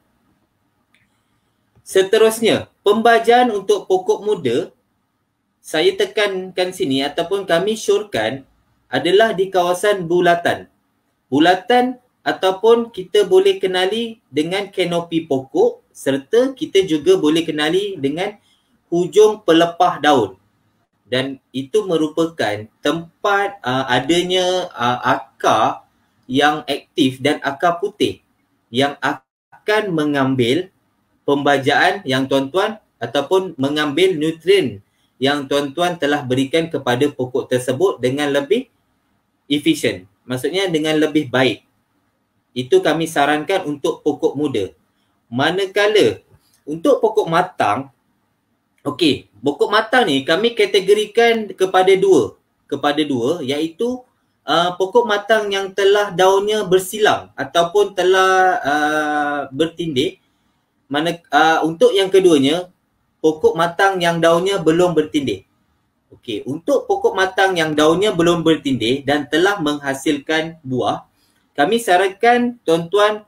Seterusnya, pembajaan untuk pokok muda saya tekankan sini ataupun kami syorkan adalah di kawasan bulatan. Bulatan ataupun kita boleh kenali dengan kanopi pokok serta kita juga boleh kenali dengan hujung pelepah daun dan itu merupakan tempat uh, adanya uh, akar yang aktif dan akar putih yang akan mengambil pembajaan yang tuan-tuan ataupun mengambil nutrien yang tuan-tuan telah berikan kepada pokok tersebut dengan lebih efisien. Maksudnya dengan lebih baik. Itu kami sarankan untuk pokok muda. Manakala untuk pokok matang, okey, pokok matang ni kami kategorikan kepada dua, kepada dua iaitu uh, pokok matang yang telah daunnya bersilang ataupun telah uh, bertindih. Mana uh, untuk yang keduanya pokok matang yang daunnya belum bertindih. Okey, untuk pokok matang yang daunnya belum bertindih dan telah menghasilkan buah, kami sarankan tuan-tuan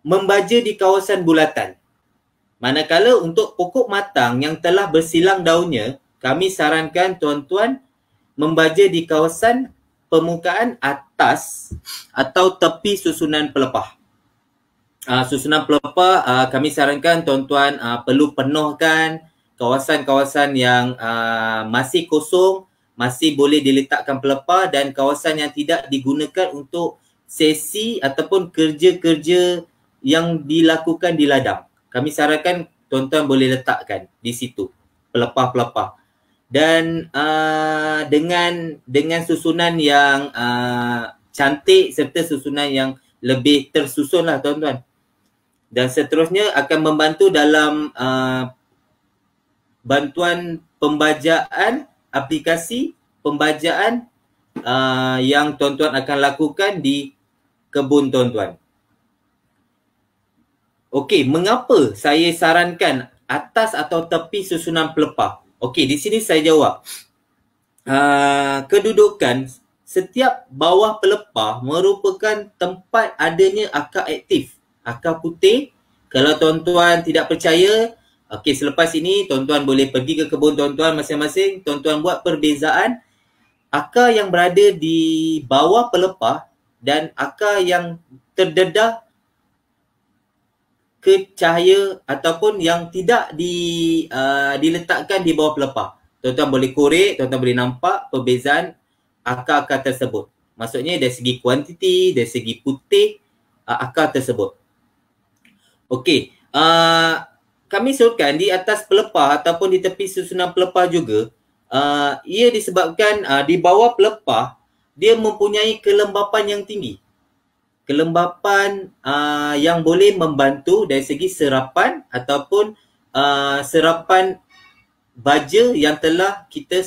membaja di kawasan bulatan. Manakala untuk pokok matang yang telah bersilang daunnya, kami sarankan tuan-tuan membaja di kawasan permukaan atas atau tepi susunan pelepah. Uh, susunan pelepah uh, kami sarankan tuan-tuan uh, perlu penuhkan kawasan-kawasan yang uh, masih kosong, masih boleh diletakkan pelepah dan kawasan yang tidak digunakan untuk sesi ataupun kerja-kerja yang dilakukan di ladang. Kami sarankan tuan-tuan boleh letakkan di situ pelepah-pelepah dan uh, dengan dengan susunan yang uh, cantik serta susunan yang lebih tersusun lah tuan-tuan dan seterusnya akan membantu dalam uh, bantuan pembajaan aplikasi pembajaan uh, yang tuan-tuan akan lakukan di kebun tuan-tuan. Okey, mengapa saya sarankan atas atau tepi susunan pelepah? Okey, di sini saya jawab. Uh, kedudukan setiap bawah pelepah merupakan tempat adanya akar aktif. Akar putih. Kalau tuan-tuan tidak percaya, okey selepas ini tuan-tuan boleh pergi ke kebun tuan-tuan masing-masing. Tuan-tuan buat perbezaan akar yang berada di bawah pelepah dan akar yang terdedah ke cahaya ataupun yang tidak di uh, diletakkan di bawah pelepah. Tuan-tuan boleh korek, tuan-tuan boleh nampak perbezaan akar-akar tersebut. Maksudnya dari segi kuantiti, dari segi putih uh, akar tersebut. Okey, uh, kami surkan di atas pelepah ataupun di tepi susunan pelepah juga, uh, ia disebabkan uh, di bawah pelepah dia mempunyai kelembapan yang tinggi kelembapan uh, yang boleh membantu dari segi serapan ataupun uh, serapan baja yang telah kita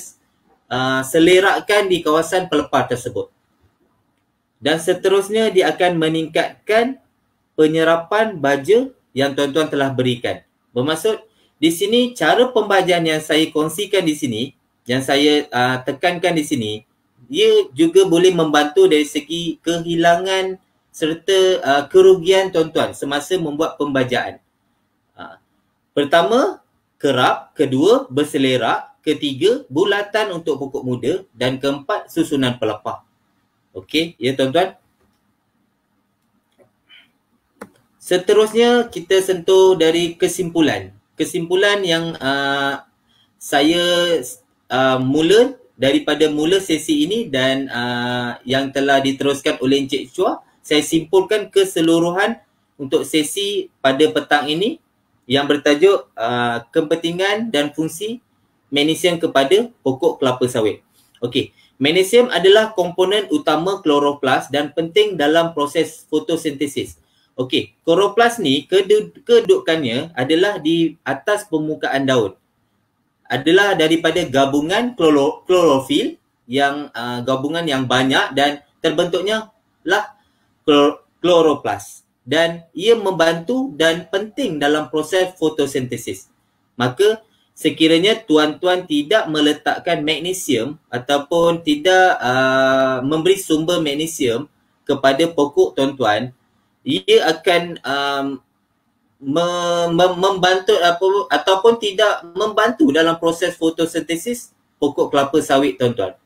uh, selerakkan di kawasan pelepah tersebut. Dan seterusnya dia akan meningkatkan penyerapan baja yang tuan-tuan telah berikan. Bermaksud di sini cara pembajaan yang saya kongsikan di sini, yang saya uh, tekankan di sini, ia juga boleh membantu dari segi kehilangan serta uh, kerugian tuan-tuan semasa membuat pembajaan. Uh, pertama, kerap. Kedua, berselerak. Ketiga, bulatan untuk pokok muda. Dan keempat, susunan pelepah. Okey, ya tuan-tuan. Seterusnya, kita sentuh dari kesimpulan. Kesimpulan yang uh, saya uh, mula daripada mula sesi ini dan uh, yang telah diteruskan oleh Encik Chua saya simpulkan keseluruhan untuk sesi pada petang ini yang bertajuk uh, kepentingan dan fungsi magnesium kepada pokok kelapa sawit. Okey, magnesium adalah komponen utama kloroplas dan penting dalam proses fotosintesis. Okey, kloroplas ni kedudukannya adalah di atas permukaan daun. Adalah daripada gabungan klorofil yang uh, gabungan yang banyak dan terbentuknya lah kloroplas dan ia membantu dan penting dalam proses fotosintesis. Maka sekiranya tuan-tuan tidak meletakkan magnesium ataupun tidak uh, memberi sumber magnesium kepada pokok tuan-tuan, ia akan um, me- me- membantu apa, ataupun tidak membantu dalam proses fotosintesis pokok kelapa sawit tuan-tuan.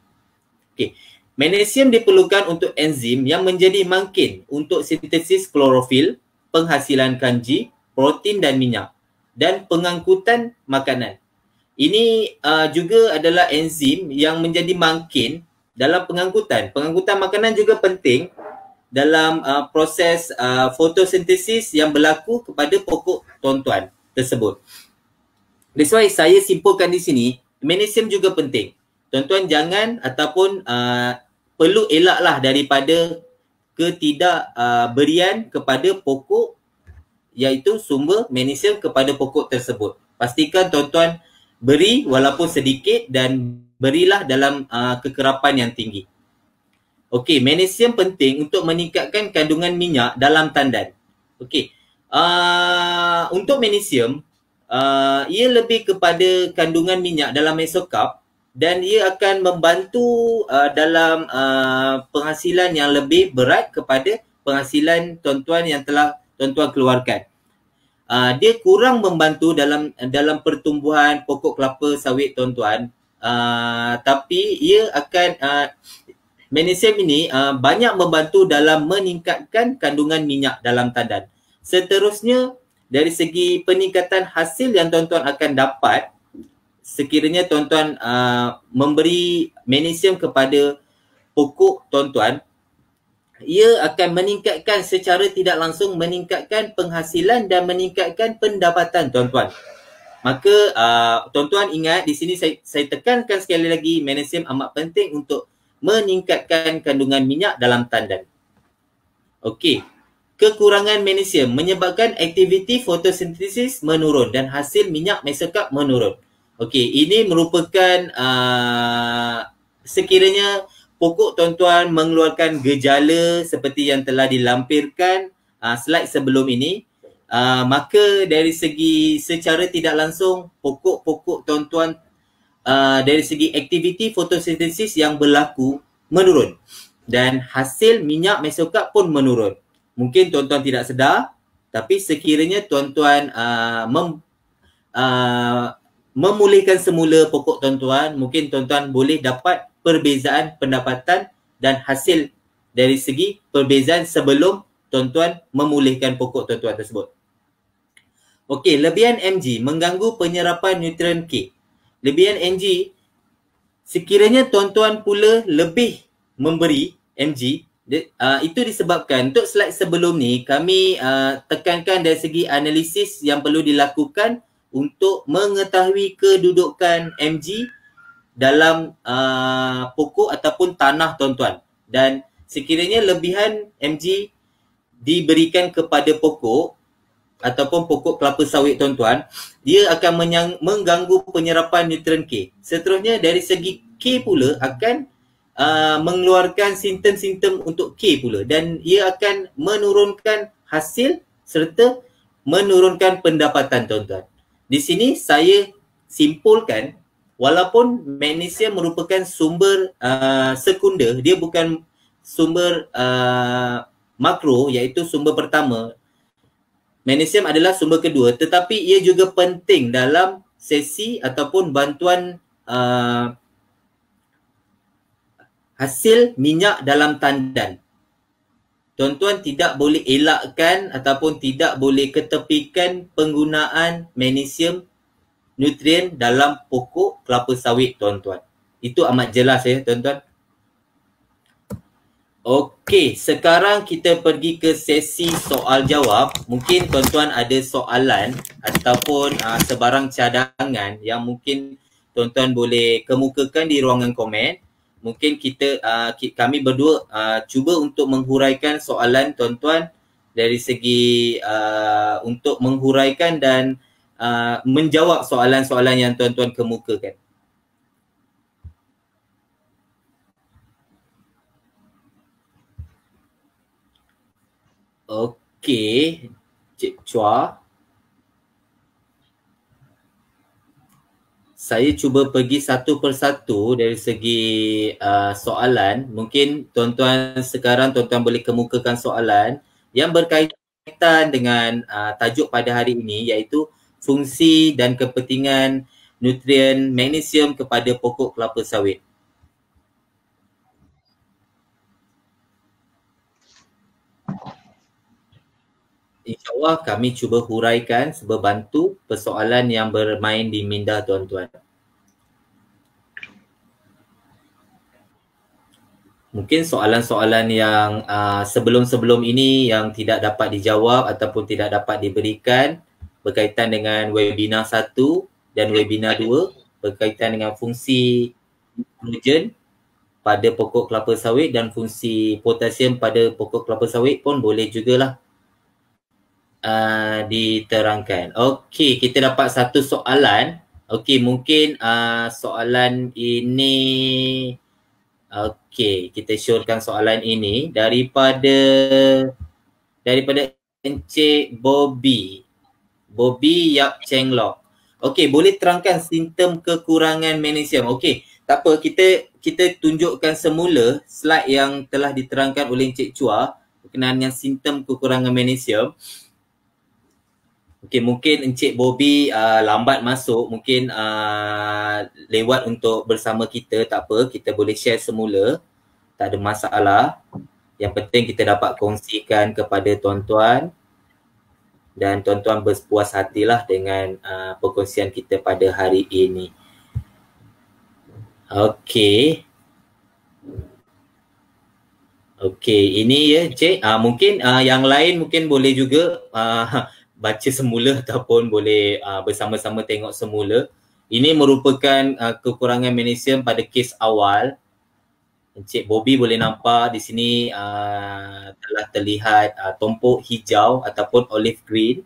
Okey. Magnesium diperlukan untuk enzim yang menjadi mangkin untuk sintesis klorofil, penghasilan kanji, protein dan minyak dan pengangkutan makanan. Ini uh, juga adalah enzim yang menjadi mangkin dalam pengangkutan. Pengangkutan makanan juga penting dalam uh, proses uh, fotosintesis yang berlaku kepada pokok tuan-tuan tersebut. That's why saya simpulkan di sini, magnesium juga penting. Tuan-tuan jangan ataupun uh, perlu elaklah daripada ketidakberian uh, kepada pokok iaitu sumber magnesium kepada pokok tersebut. Pastikan tuan-tuan beri walaupun sedikit dan berilah dalam uh, kekerapan yang tinggi. Okey, magnesium penting untuk meningkatkan kandungan minyak dalam tandan. Okey. Uh, untuk magnesium, uh, ia lebih kepada kandungan minyak dalam mesokarp dan ia akan membantu uh, dalam uh, penghasilan yang lebih berat kepada penghasilan tuan-tuan yang telah tuan-tuan keluarkan. Uh, dia kurang membantu dalam dalam pertumbuhan pokok kelapa sawit tuan-tuan uh, tapi ia akan uh, magnesium ini uh, banyak membantu dalam meningkatkan kandungan minyak dalam tandan. Seterusnya dari segi peningkatan hasil yang tuan-tuan akan dapat sekiranya tuan-tuan uh, memberi magnesium kepada pokok tuan-tuan ia akan meningkatkan secara tidak langsung meningkatkan penghasilan dan meningkatkan pendapatan tuan-tuan. Maka uh, tuan-tuan ingat di sini saya, saya tekankan sekali lagi magnesium amat penting untuk meningkatkan kandungan minyak dalam tandan. Okey. Kekurangan magnesium menyebabkan aktiviti fotosintesis menurun dan hasil minyak mesokarp menurun. Okey, ini merupakan uh, sekiranya pokok tuan-tuan mengeluarkan gejala seperti yang telah dilampirkan uh, slide sebelum ini uh, maka dari segi secara tidak langsung pokok-pokok tuan-tuan uh, dari segi aktiviti fotosintesis yang berlaku menurun dan hasil minyak mesokarp pun menurun. Mungkin tuan-tuan tidak sedar tapi sekiranya tuan-tuan uh, mem, uh, memulihkan semula pokok tuan-tuan mungkin tuan-tuan boleh dapat perbezaan pendapatan dan hasil dari segi perbezaan sebelum tuan-tuan memulihkan pokok tuan-tuan tersebut. Okey, lebihan mg mengganggu penyerapan nutrien K. Lebihan mg sekiranya tuan-tuan pula lebih memberi mg uh, itu disebabkan untuk slide sebelum ni kami uh, tekankan dari segi analisis yang perlu dilakukan untuk mengetahui kedudukan mg dalam uh, pokok ataupun tanah tuan-tuan. Dan sekiranya lebihan mg diberikan kepada pokok ataupun pokok kelapa sawit tuan-tuan dia akan menyang, mengganggu penyerapan nutrien K. Seterusnya dari segi K pula akan uh, mengeluarkan simptom-simptom untuk K pula. Dan ia akan menurunkan hasil serta menurunkan pendapatan tuan-tuan di sini saya simpulkan walaupun magnesium merupakan sumber uh, sekunder dia bukan sumber uh, makro iaitu sumber pertama. Magnesium adalah sumber kedua tetapi ia juga penting dalam sesi ataupun bantuan uh, hasil minyak dalam tandan tuan-tuan tidak boleh elakkan ataupun tidak boleh ketepikan penggunaan magnesium nutrien dalam pokok kelapa sawit tuan-tuan. Itu amat jelas ya tuan-tuan. Okey, sekarang kita pergi ke sesi soal jawab. Mungkin tuan-tuan ada soalan ataupun uh, sebarang cadangan yang mungkin tuan-tuan boleh kemukakan di ruangan komen. Mungkin kita uh, kami berdua uh, cuba untuk menghuraikan soalan tuan-tuan dari segi uh, untuk menghuraikan dan uh, menjawab soalan-soalan yang tuan-tuan kemukakan. Okey, Cik Chua. Saya cuba pergi satu persatu dari segi uh, soalan. Mungkin tuan-tuan sekarang tuan-tuan boleh kemukakan soalan yang berkaitan dengan uh, tajuk pada hari ini iaitu fungsi dan kepentingan nutrien magnesium kepada pokok kelapa sawit. InsyaAllah kami cuba huraikan sebantu persoalan yang bermain di minda tuan-tuan. Mungkin soalan-soalan yang uh, sebelum-sebelum ini yang tidak dapat dijawab ataupun tidak dapat diberikan berkaitan dengan webinar satu dan webinar dua berkaitan dengan fungsi nitrogen pada pokok kelapa sawit dan fungsi potasium pada pokok kelapa sawit pun boleh jugalah uh, diterangkan. Okey, kita dapat satu soalan. Okey, mungkin uh, soalan ini Okey, kita syorkan soalan ini daripada daripada Encik Bobby. Bobby Yap Cheng Lok. Okey, boleh terangkan simptom kekurangan magnesium. Okey, tak apa kita kita tunjukkan semula slide yang telah diterangkan oleh Encik Chua berkenaan dengan simptom kekurangan magnesium. Okey, mungkin Encik Bobby uh, lambat masuk, mungkin uh, lewat untuk bersama kita, tak apa, kita boleh share semula. Tak ada masalah. Yang penting kita dapat kongsikan kepada tuan-tuan dan tuan-tuan berpuas hatilah dengan uh, perkongsian kita pada hari ini. Okey. Okey, ini ya Cik. Uh, mungkin uh, yang lain mungkin boleh juga uh, baca semula *laughs* ataupun boleh uh, bersama-sama tengok semula. Ini merupakan uh, kekurangan magnesium pada kes awal. Encik Bobby boleh nampak di sini uh, telah terlihat uh, tompok hijau ataupun olive green.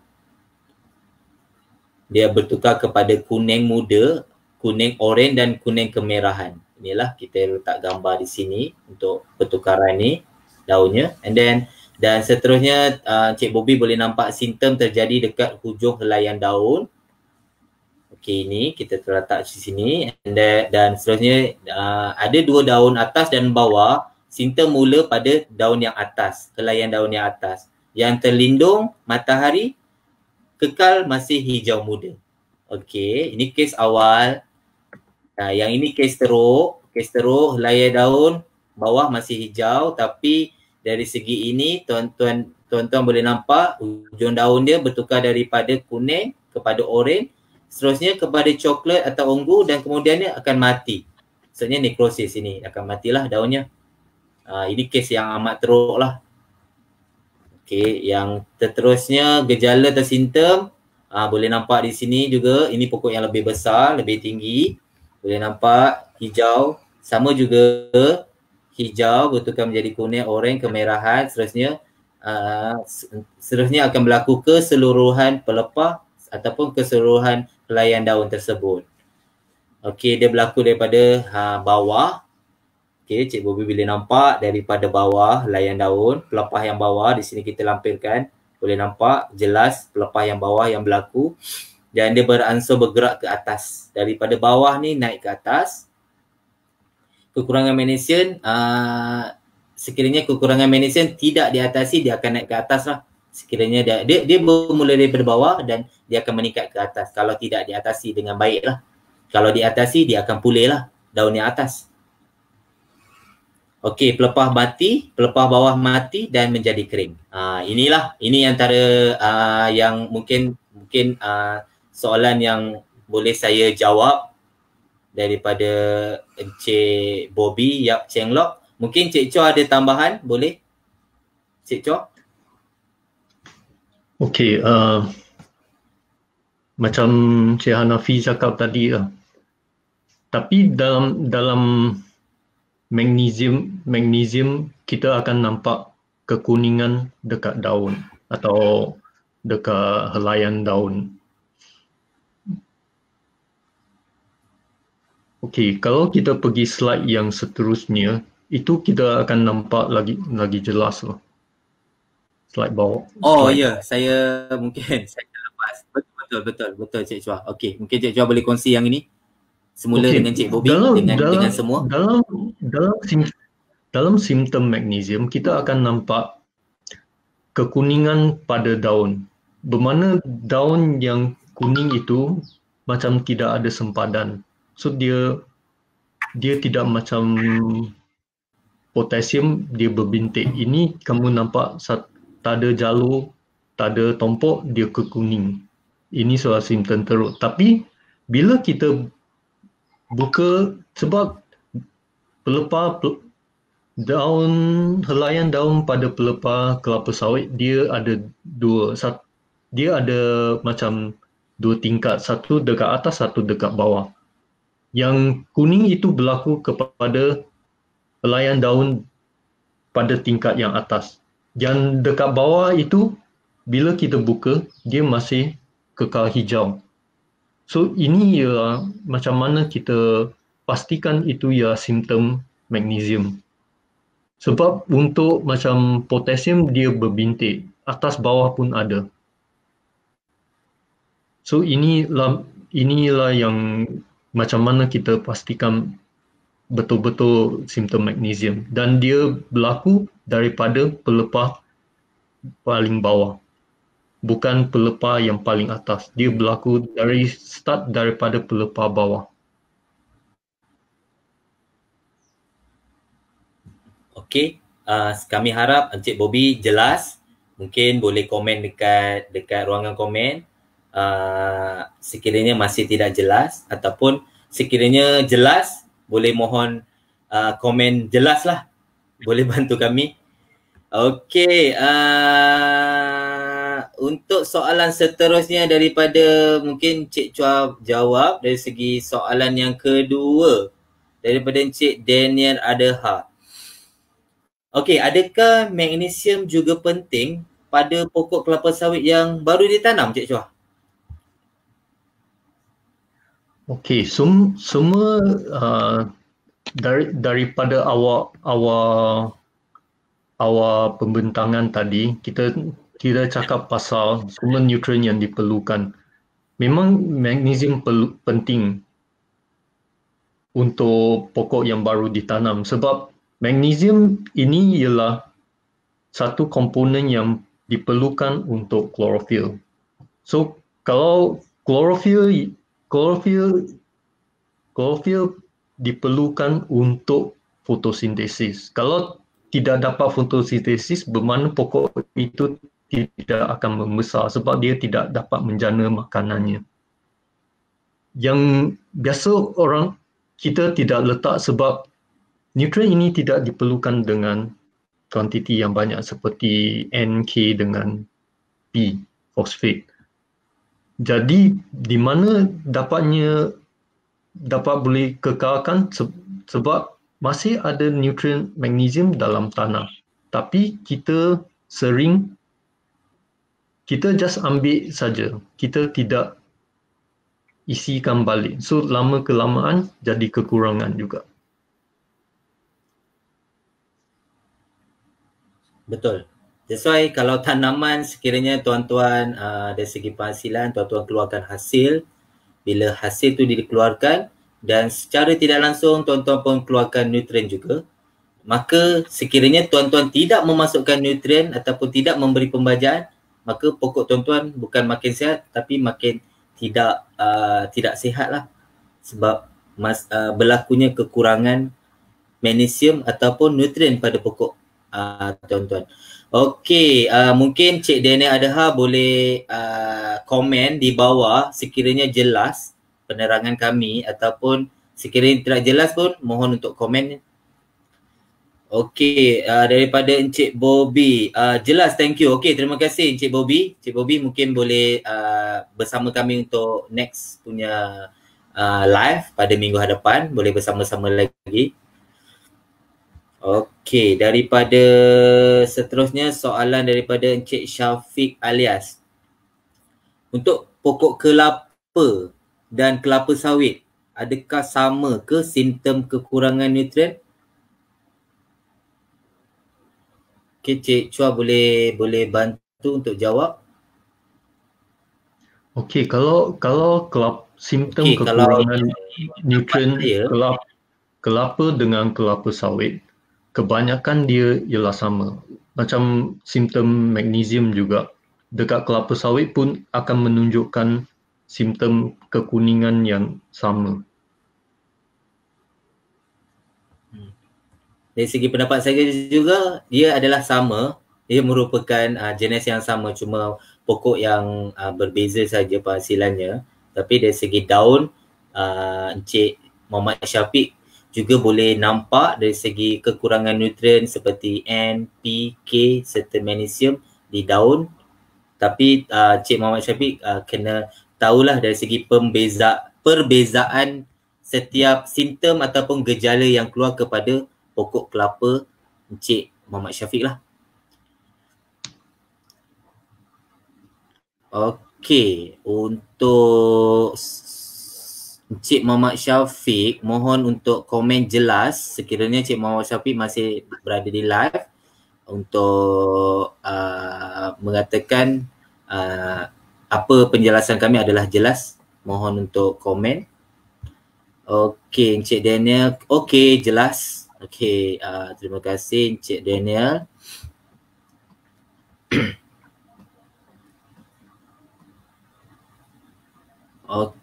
Dia bertukar kepada kuning muda kuning oranye dan kuning kemerahan. Inilah kita letak gambar di sini untuk pertukaran ni daunnya and then dan seterusnya uh, Cik Bobby boleh nampak simptom terjadi dekat hujung helaian daun. Okey ini kita terletak di sini and then, dan seterusnya uh, ada dua daun atas dan bawah. Simptom mula pada daun yang atas, helaian daun yang atas. Yang terlindung matahari kekal masih hijau muda. Okey, ini kes awal Nah, yang ini kes teruk, kes teruk layar daun bawah masih hijau tapi dari segi ini tuan-tuan tuan-tuan boleh nampak hujung daun dia bertukar daripada kuning kepada oranye seterusnya kepada coklat atau ungu dan kemudiannya akan mati. Maksudnya nekrosis ini akan matilah daunnya. Uh, ini kes yang amat teruk lah. Okay, yang terterusnya gejala atau simptom uh, boleh nampak di sini juga ini pokok yang lebih besar, lebih tinggi. Boleh nampak hijau sama juga hijau bertukar menjadi kuning, oranye, kemerahan seterusnya uh, seterusnya akan berlaku keseluruhan pelepah ataupun keseluruhan helaian daun tersebut. Okey, dia berlaku daripada ha, bawah. Okey, Cik Bobby boleh nampak daripada bawah helaian daun, pelepah yang bawah di sini kita lampirkan. Boleh nampak jelas pelepah yang bawah yang berlaku dan dia beransur bergerak ke atas daripada bawah ni naik ke atas kekurangan magnesium uh, sekiranya kekurangan magnesium tidak diatasi dia akan naik ke atas lah. Sekiranya dia, dia dia bermula daripada bawah dan dia akan meningkat ke atas. Kalau tidak diatasi dengan baik lah. Kalau diatasi dia akan pulih lah. Daun yang atas. Okey, pelepah mati, pelepah bawah mati dan menjadi kering. Uh, inilah, ini antara uh, yang mungkin mungkin uh, soalan yang boleh saya jawab daripada Encik Bobby Yap Cheng Lok. Mungkin Cik Chua ada tambahan, boleh? Cik Chua? Okey, uh, macam Cik Hanafi cakap tadi lah. Tapi dalam dalam magnesium magnesium kita akan nampak kekuningan dekat daun atau dekat helaian daun. Okey, kalau kita pergi slide yang seterusnya, itu kita akan nampak lagi lagi jelas lah. Slide bawah. Oh ya, yeah. saya mungkin *laughs* saya lepas. Betul betul betul betul Cik Chua. Okey, mungkin Cik Chua boleh kongsi yang ini. Semula okay. dengan Cik Bobby dalam, dengan dalam, dengan semua. Dalam dalam sim, dalam simptom magnesium kita akan nampak kekuningan pada daun. Bermakna daun yang kuning itu macam tidak ada sempadan. So dia dia tidak macam potasium dia berbintik. Ini kamu nampak tak ada jalur, tak ada tompok, dia kekuning. Ini soal simptom teruk. Tapi bila kita buka sebab pelepah daun helaian daun pada pelepah kelapa sawit dia ada dua dia ada macam dua tingkat satu dekat atas satu dekat bawah yang kuning itu berlaku kepada helaian daun pada tingkat yang atas. Yang dekat bawah itu bila kita buka dia masih kekal hijau. So ini ya macam mana kita pastikan itu ya simptom magnesium. Sebab untuk macam potasium dia berbintik, atas bawah pun ada. So inilah inilah yang macam mana kita pastikan betul-betul simptom magnesium. Dan dia berlaku daripada pelepah paling bawah. Bukan pelepah yang paling atas. Dia berlaku dari start daripada pelepah bawah. Okey, uh, kami harap Encik Bobby jelas. Mungkin boleh komen dekat dekat ruangan komen uh, sekiranya masih tidak jelas ataupun sekiranya jelas boleh mohon uh, komen jelas lah boleh bantu kami Okey, uh, untuk soalan seterusnya daripada mungkin Cik Chua jawab dari segi soalan yang kedua daripada Encik Daniel Adeha. Okey, adakah magnesium juga penting pada pokok kelapa sawit yang baru ditanam Cik Chua? Okey, sem- semua uh, dari daripada awal awal awal pembentangan tadi kita tidak cakap pasal semua nutrien yang diperlukan. Memang magnesium perlu, penting untuk pokok yang baru ditanam sebab magnesium ini ialah satu komponen yang diperlukan untuk klorofil. So kalau klorofil klorofil klorofil diperlukan untuk fotosintesis. Kalau tidak dapat fotosintesis bermakna pokok itu tidak akan membesar sebab dia tidak dapat menjana makanannya. Yang biasa orang kita tidak letak sebab nutrien ini tidak diperlukan dengan kuantiti yang banyak seperti NK dengan P, fosfat. Jadi di mana dapatnya dapat boleh kekalkan sebab masih ada nutrien magnesium dalam tanah. Tapi kita sering kita just ambil saja. Kita tidak isikan balik. So lama kelamaan jadi kekurangan juga. Betul. That's why kalau tanaman sekiranya tuan-tuan uh, dari segi penghasilan, tuan-tuan keluarkan hasil. Bila hasil tu dikeluarkan dan secara tidak langsung tuan-tuan pun keluarkan nutrien juga. Maka sekiranya tuan-tuan tidak memasukkan nutrien ataupun tidak memberi pembajaan, maka pokok tuan-tuan bukan makin sihat tapi makin tidak uh, tidak sihat lah. Sebab mas, uh, berlakunya kekurangan magnesium ataupun nutrien pada pokok uh, tuan-tuan. Okey, uh, mungkin Cik Daniel Adaha boleh uh, komen di bawah sekiranya jelas penerangan kami ataupun sekiranya tidak jelas pun mohon untuk komen. Okey, uh, daripada Encik Bobby, uh, jelas thank you. Okey, terima kasih Encik Bobby. Encik Bobby mungkin boleh uh, bersama kami untuk next punya uh, live pada minggu hadapan. Boleh bersama-sama lagi. Okey, daripada seterusnya soalan daripada Encik Syafiq alias. Untuk pokok kelapa dan kelapa sawit, adakah sama ke simptom kekurangan nutrien? Okey, Cik Chua boleh boleh bantu untuk jawab? Okey, kalau kalau kelap, simptom okay, kekurangan nutrien kelapa, kelapa dengan kelapa sawit, kebanyakan dia ialah sama. Macam simptom magnesium juga. Dekat kelapa sawit pun akan menunjukkan simptom kekuningan yang sama. Hmm. Dari segi pendapat saya juga, dia adalah sama. Dia merupakan uh, jenis yang sama cuma pokok yang uh, berbeza saja penghasilannya. Tapi dari segi daun, uh, Encik Muhammad Syafiq juga boleh nampak dari segi kekurangan nutrien seperti N, P, K serta magnesium di daun. Tapi uh, Cik Muhammad Syafiq uh, kena tahulah dari segi pembeza perbezaan setiap simptom ataupun gejala yang keluar kepada pokok kelapa Cik Muhammad Syafiq lah. Okey, untuk Encik Muhammad Syafiq mohon untuk komen jelas. Sekiranya Encik Muhammad Syafiq masih berada di live untuk uh, mengatakan uh, apa penjelasan kami adalah jelas mohon untuk komen. Okey Encik Daniel. Okey jelas. Okey uh, terima kasih Encik Daniel. *clears throat* Okey,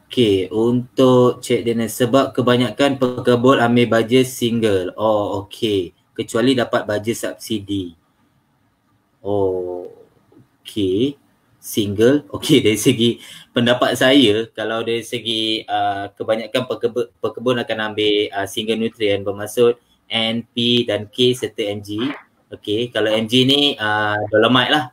untuk Cik Daniel sebab kebanyakan pekebul ambil baja single. Oh, okey. Kecuali dapat baja subsidi. Oh, okey. Single. Okey, *laughs* dari segi pendapat saya, kalau dari segi uh, kebanyakan pekebun, pekebun akan ambil uh, single nutrient bermaksud N, P dan K serta MG. Okey, kalau MG ni uh, dolomite lah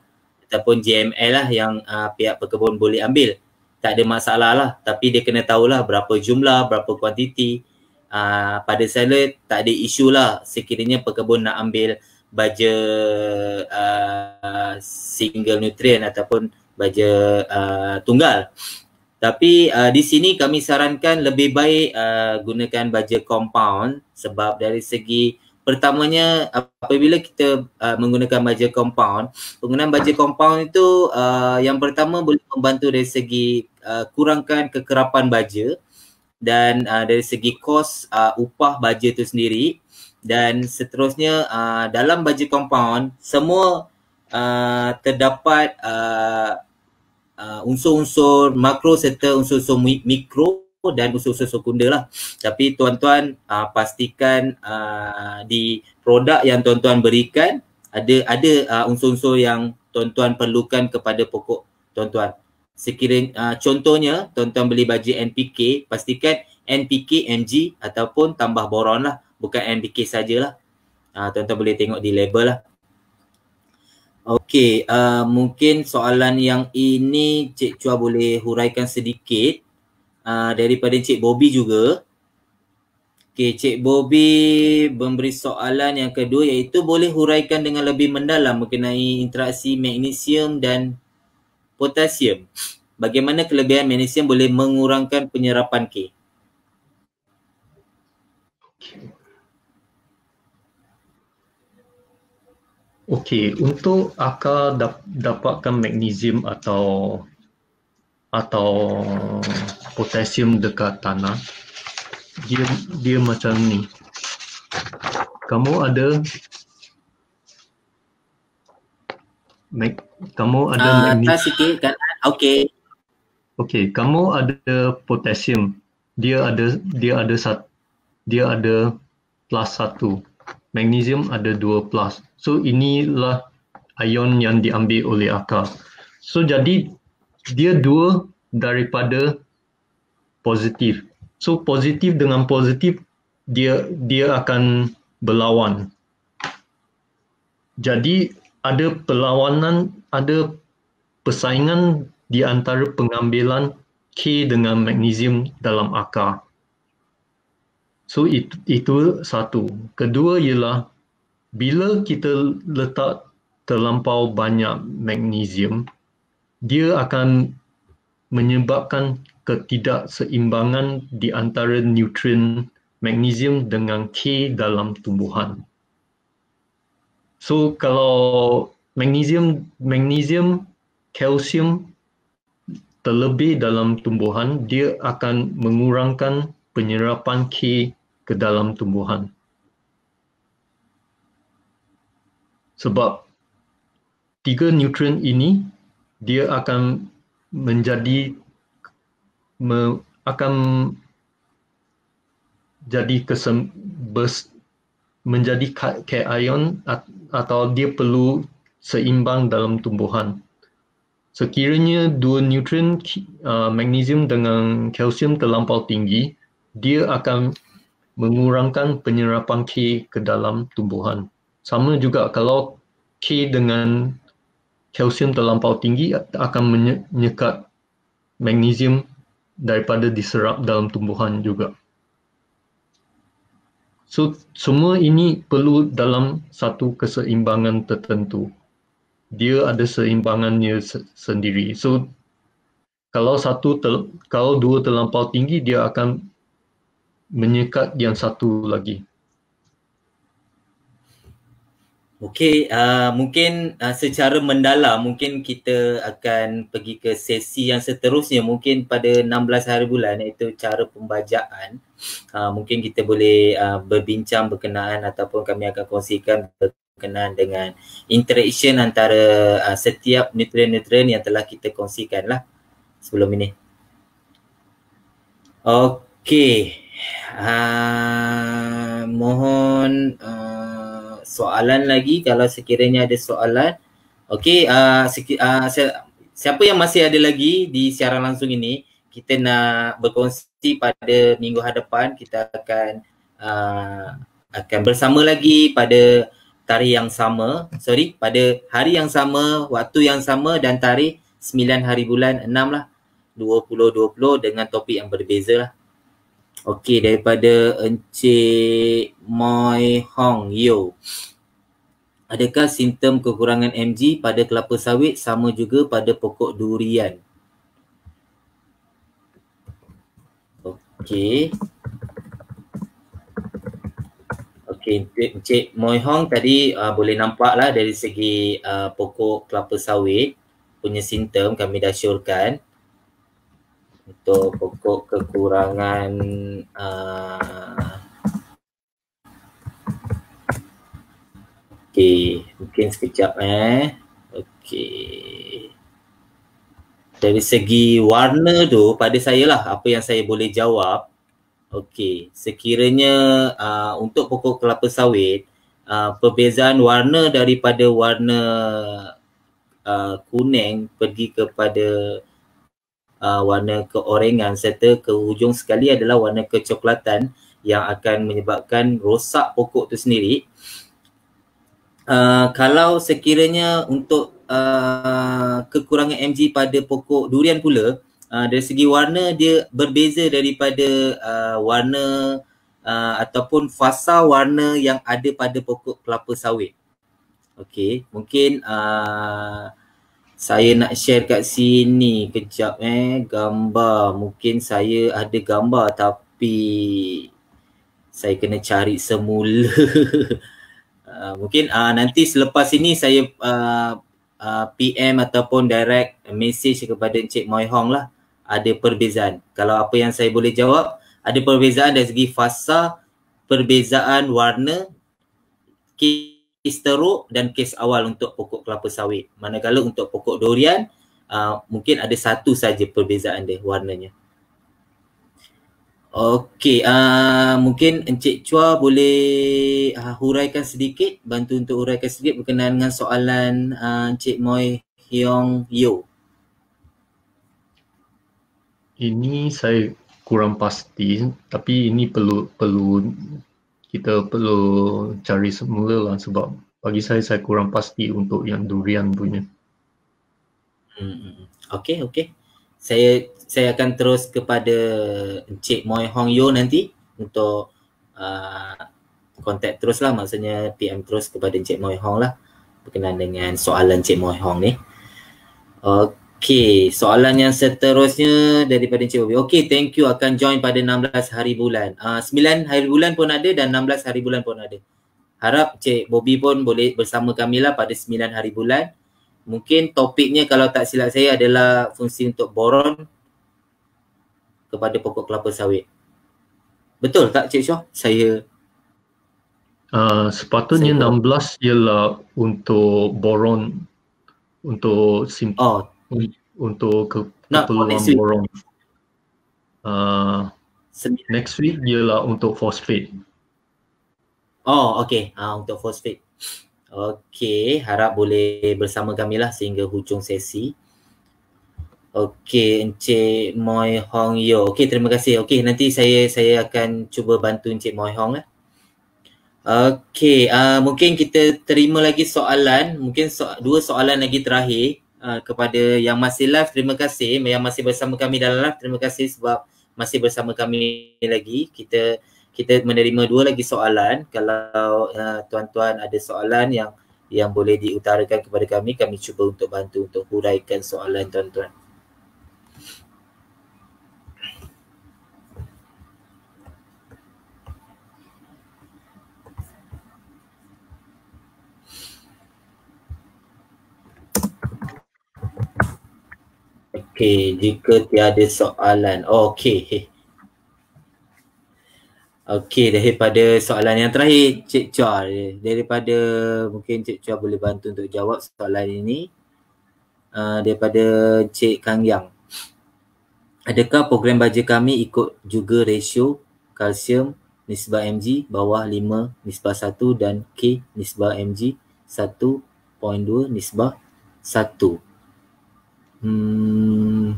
ataupun JML lah yang uh, pihak pekebun boleh ambil tak ada masalah lah. Tapi dia kena tahulah berapa jumlah, berapa kuantiti. Uh, pada salad tak ada isu lah. Sekiranya pekebun nak ambil baja uh, single nutrient ataupun baja uh, tunggal. Tapi uh, di sini kami sarankan lebih baik uh, gunakan baja compound. Sebab dari segi pertamanya apabila kita uh, menggunakan baja compound penggunaan baja compound itu uh, yang pertama boleh membantu dari segi uh, kurangkan kekerapan baja dan uh, dari segi kos uh, upah baja itu sendiri dan seterusnya uh, dalam baja compound semua uh, terdapat uh, uh, unsur-unsur makro serta unsur-unsur mikro dan usul-usul sekunda lah. Tapi tuan-tuan uh, pastikan uh, di produk yang tuan-tuan berikan ada ada uh, unsur-unsur yang tuan-tuan perlukan kepada pokok tuan-tuan. Sekiranya uh, contohnya tuan-tuan beli baju NPK, pastikan NPK MG ataupun tambah boron lah, bukan NPK sajalah. Uh, tuan-tuan boleh tengok di label lah. Okey, uh, mungkin soalan yang ini Cik Chua boleh huraikan sedikit uh, daripada Cik Bobby juga. Okay, Cik Bobby memberi soalan yang kedua iaitu boleh huraikan dengan lebih mendalam mengenai interaksi magnesium dan potasium. Bagaimana kelebihan magnesium boleh mengurangkan penyerapan K? Okey, untuk akar dap- dapatkan magnesium atau atau potasium dekat tanah dia dia macam ni. Kamu ada kamu ada uh, magnesium sikit kan? Okey okey kamu ada potasium dia ada dia ada sat dia ada plus satu. Magnesium ada dua plus. So inilah ion yang diambil oleh akar. So jadi dia dua daripada positif. So positif dengan positif dia dia akan berlawan. Jadi ada perlawanan, ada persaingan di antara pengambilan K dengan magnesium dalam akar. So itu, itu satu. Kedua ialah bila kita letak terlampau banyak magnesium, dia akan menyebabkan ketidakseimbangan di antara nutrien magnesium dengan K dalam tumbuhan. So kalau magnesium magnesium kalsium terlebih dalam tumbuhan dia akan mengurangkan penyerapan K ke dalam tumbuhan. Sebab tiga nutrien ini dia akan menjadi me, akan jadi kesem, bers, menjadi cation atau dia perlu seimbang dalam tumbuhan. Sekiranya dua nutrien uh, magnesium dengan kalsium terlampau tinggi, dia akan mengurangkan penyerapan K ke dalam tumbuhan. Sama juga kalau K dengan kalsium terlampau tinggi akan menyekat magnesium daripada diserap dalam tumbuhan juga. So semua ini perlu dalam satu keseimbangan tertentu. Dia ada seimbangannya sendiri. So kalau satu tel, kalau dua terlampau tinggi dia akan menyekat yang satu lagi. Okey, uh, mungkin uh, secara mendalam mungkin kita akan pergi ke sesi yang seterusnya mungkin pada 16 hari bulan iaitu cara pembajaan. Uh, mungkin kita boleh uh, berbincang berkenaan ataupun kami akan kongsikan berkenaan dengan interaction antara uh, setiap nutrien-nutrien yang telah kita kongsikan lah sebelum ini. Okey, uh, mohon uh, soalan lagi kalau sekiranya ada soalan. Okey, uh, uh, siapa yang masih ada lagi di siaran langsung ini, kita nak berkongsi pada minggu hadapan kita akan uh, akan bersama lagi pada tarikh yang sama. Sorry, pada hari yang sama, waktu yang sama dan tarikh 9 hari bulan 6 lah. 2020 dengan topik yang berbeza lah. Okey, daripada Encik Moi Hong Yo. Adakah simptom kekurangan MG pada kelapa sawit sama juga pada pokok durian? Okey. Okey, Encik Moi Hong tadi uh, boleh nampak lah dari segi uh, pokok kelapa sawit punya simptom kami dah syorkan untuk pokok kekurangan uh, Okey, mungkin sekejap eh. Okey. Dari segi warna tu pada saya lah apa yang saya boleh jawab. Okey, sekiranya uh, untuk pokok kelapa sawit uh, perbezaan warna daripada warna uh, kuning pergi kepada uh, warna keorengan serta ke hujung sekali adalah warna kecoklatan yang akan menyebabkan rosak pokok tu sendiri. Uh, kalau sekiranya untuk uh, kekurangan MG pada pokok durian pula uh, dari segi warna dia berbeza daripada uh, warna uh, ataupun fasa warna yang ada pada pokok kelapa sawit. Okey, mungkin uh, saya nak share kat sini kejap eh. Gambar. Mungkin saya ada gambar tapi saya kena cari semula. Uh, *laughs* mungkin uh, nanti selepas ini saya uh, uh, PM ataupun direct message kepada Encik Moi Hong lah. Ada perbezaan. Kalau apa yang saya boleh jawab ada perbezaan dari segi fasa perbezaan warna kes teruk dan kes awal untuk pokok kelapa sawit. Manakala untuk pokok durian uh, mungkin ada satu saja perbezaan dia warnanya. Okey, uh, mungkin Encik Chua boleh uh, huraikan sedikit, bantu untuk huraikan sedikit berkenaan dengan soalan uh, Encik Moi Hyong Yo. Ini saya kurang pasti tapi ini perlu perlu kita perlu cari semula lah sebab bagi saya saya kurang pasti untuk yang durian punya. Hmm. hmm. Okay, okay. Saya saya akan terus kepada Encik Moi Hong Yo nanti untuk uh, kontak terus lah maksudnya PM terus kepada Encik Moi Hong lah berkenaan dengan soalan Encik Moi Hong ni. Okay. Okey, soalan yang seterusnya daripada Encik Bobby. Okey, thank you akan join pada 16 hari bulan. Uh, ah, 9 hari bulan pun ada dan 16 hari bulan pun ada. Harap Encik Bobby pun boleh bersama kami lah pada 9 hari bulan. Mungkin topiknya kalau tak silap saya adalah fungsi untuk boron kepada pokok kelapa sawit. Betul tak Cik Syah? Saya Uh, sepatutnya saya 16 ialah untuk boron untuk sim- oh, untuk ke keperluan borong. Uh, next week ialah untuk phosphate. Oh, okay. Uh, untuk phosphate. Okay, harap boleh bersama kami lah sehingga hujung sesi. Okay, Encik Moi Hong Yo. Okay, terima kasih. Okay, nanti saya saya akan cuba bantu Encik Moi Hong lah. Okay, uh, mungkin kita terima lagi soalan. Mungkin so- dua soalan lagi terakhir. Uh, kepada yang masih live terima kasih. Yang masih bersama kami dalam live terima kasih sebab masih bersama kami lagi. Kita kita menerima dua lagi soalan. Kalau uh, tuan-tuan ada soalan yang yang boleh diutarakan kepada kami kami cuba untuk bantu untuk huraikan soalan tuan-tuan Okey, jika tiada soalan. Oh, okey. Okey, daripada soalan yang terakhir, Cik Chua. Daripada mungkin Cik Chua boleh bantu untuk jawab soalan ini. Uh, daripada Cik Kang Yang. Adakah program baja kami ikut juga ratio kalsium nisbah mg bawah 5 nisbah 1 dan K nisbah mg 1.2 nisbah 1? Hmm.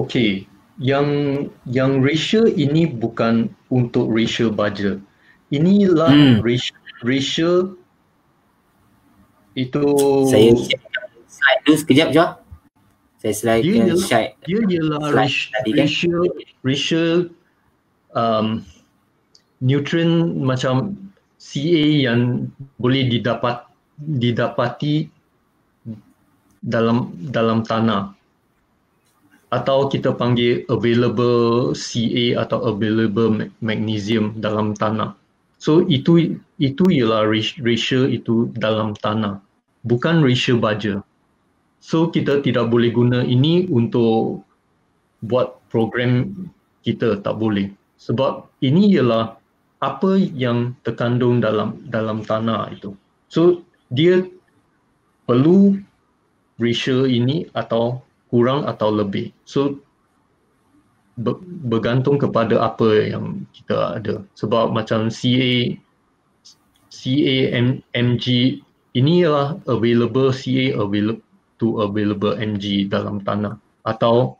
Okey, yang yang ratio ini bukan untuk ratio baja. Inilah hmm. ratio, ratio itu saya slide dulu sekejap je. Saya slide dia ialah, slide. Dia ialah ratio, tadi, kan? ratio, ratio um, nutrient macam CA yang boleh didapat didapati dalam dalam tanah atau kita panggil available CA atau available magnesium dalam tanah. So itu itu ialah ratio itu dalam tanah, bukan ratio baja. So kita tidak boleh guna ini untuk buat program kita tak boleh. Sebab ini ialah apa yang terkandung dalam dalam tanah itu. So dia perlu ratio ini atau kurang atau lebih. So bergantung kepada apa yang kita ada. Sebab macam CA CA MG ini ialah available CA available to available MG dalam tanah atau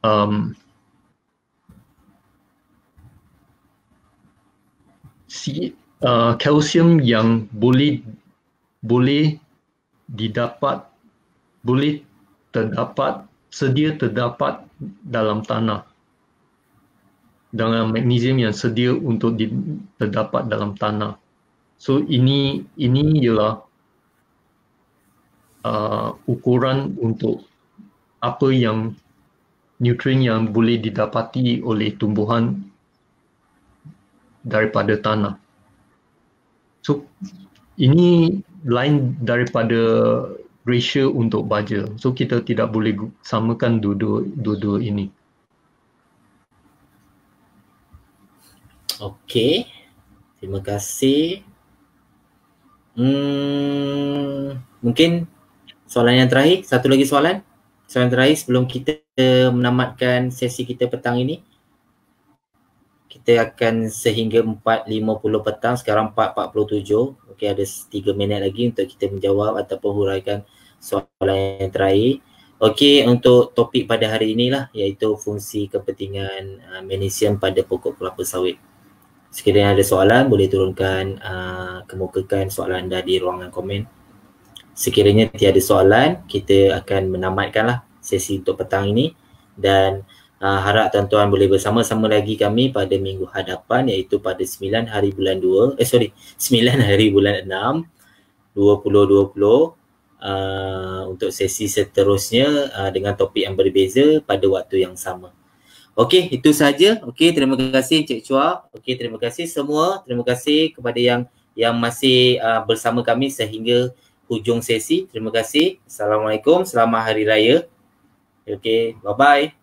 um, C, uh, kalsium yang boleh boleh didapat boleh terdapat sedia terdapat dalam tanah dengan magnesium yang sedia untuk di, terdapat dalam tanah. So ini ini ialah uh, ukuran untuk apa yang nutrien yang boleh didapati oleh tumbuhan daripada tanah. So ini lain daripada ratio untuk baja. So kita tidak boleh samakan dua-dua ini. Okey. Terima kasih. Hmm, mungkin soalan yang terakhir, satu lagi soalan. Soalan terakhir sebelum kita menamatkan sesi kita petang ini kita akan sehingga 4.50 petang sekarang 4.47 okey ada 3 minit lagi untuk kita menjawab ataupun huraikan soalan yang terakhir. Okey untuk topik pada hari inilah iaitu fungsi kepentingan uh, magnesium pada pokok kelapa sawit. Sekiranya ada soalan boleh turunkan uh, kemukakan soalan anda di ruangan komen. Sekiranya tiada soalan kita akan menamatkanlah sesi untuk petang ini. Dan uh, harap tuan-tuan boleh bersama-sama lagi kami pada minggu hadapan iaitu pada 9 hari bulan 2 eh sorry *laughs* 9 hari bulan 6 2020 uh, untuk sesi seterusnya uh, dengan topik yang berbeza pada waktu yang sama. Okey, itu saja. Okey, terima kasih Cik Chua. Okey, terima kasih semua. Terima kasih kepada yang yang masih uh, bersama kami sehingga hujung sesi. Terima kasih. Assalamualaikum. Selamat hari raya. Okey, bye-bye.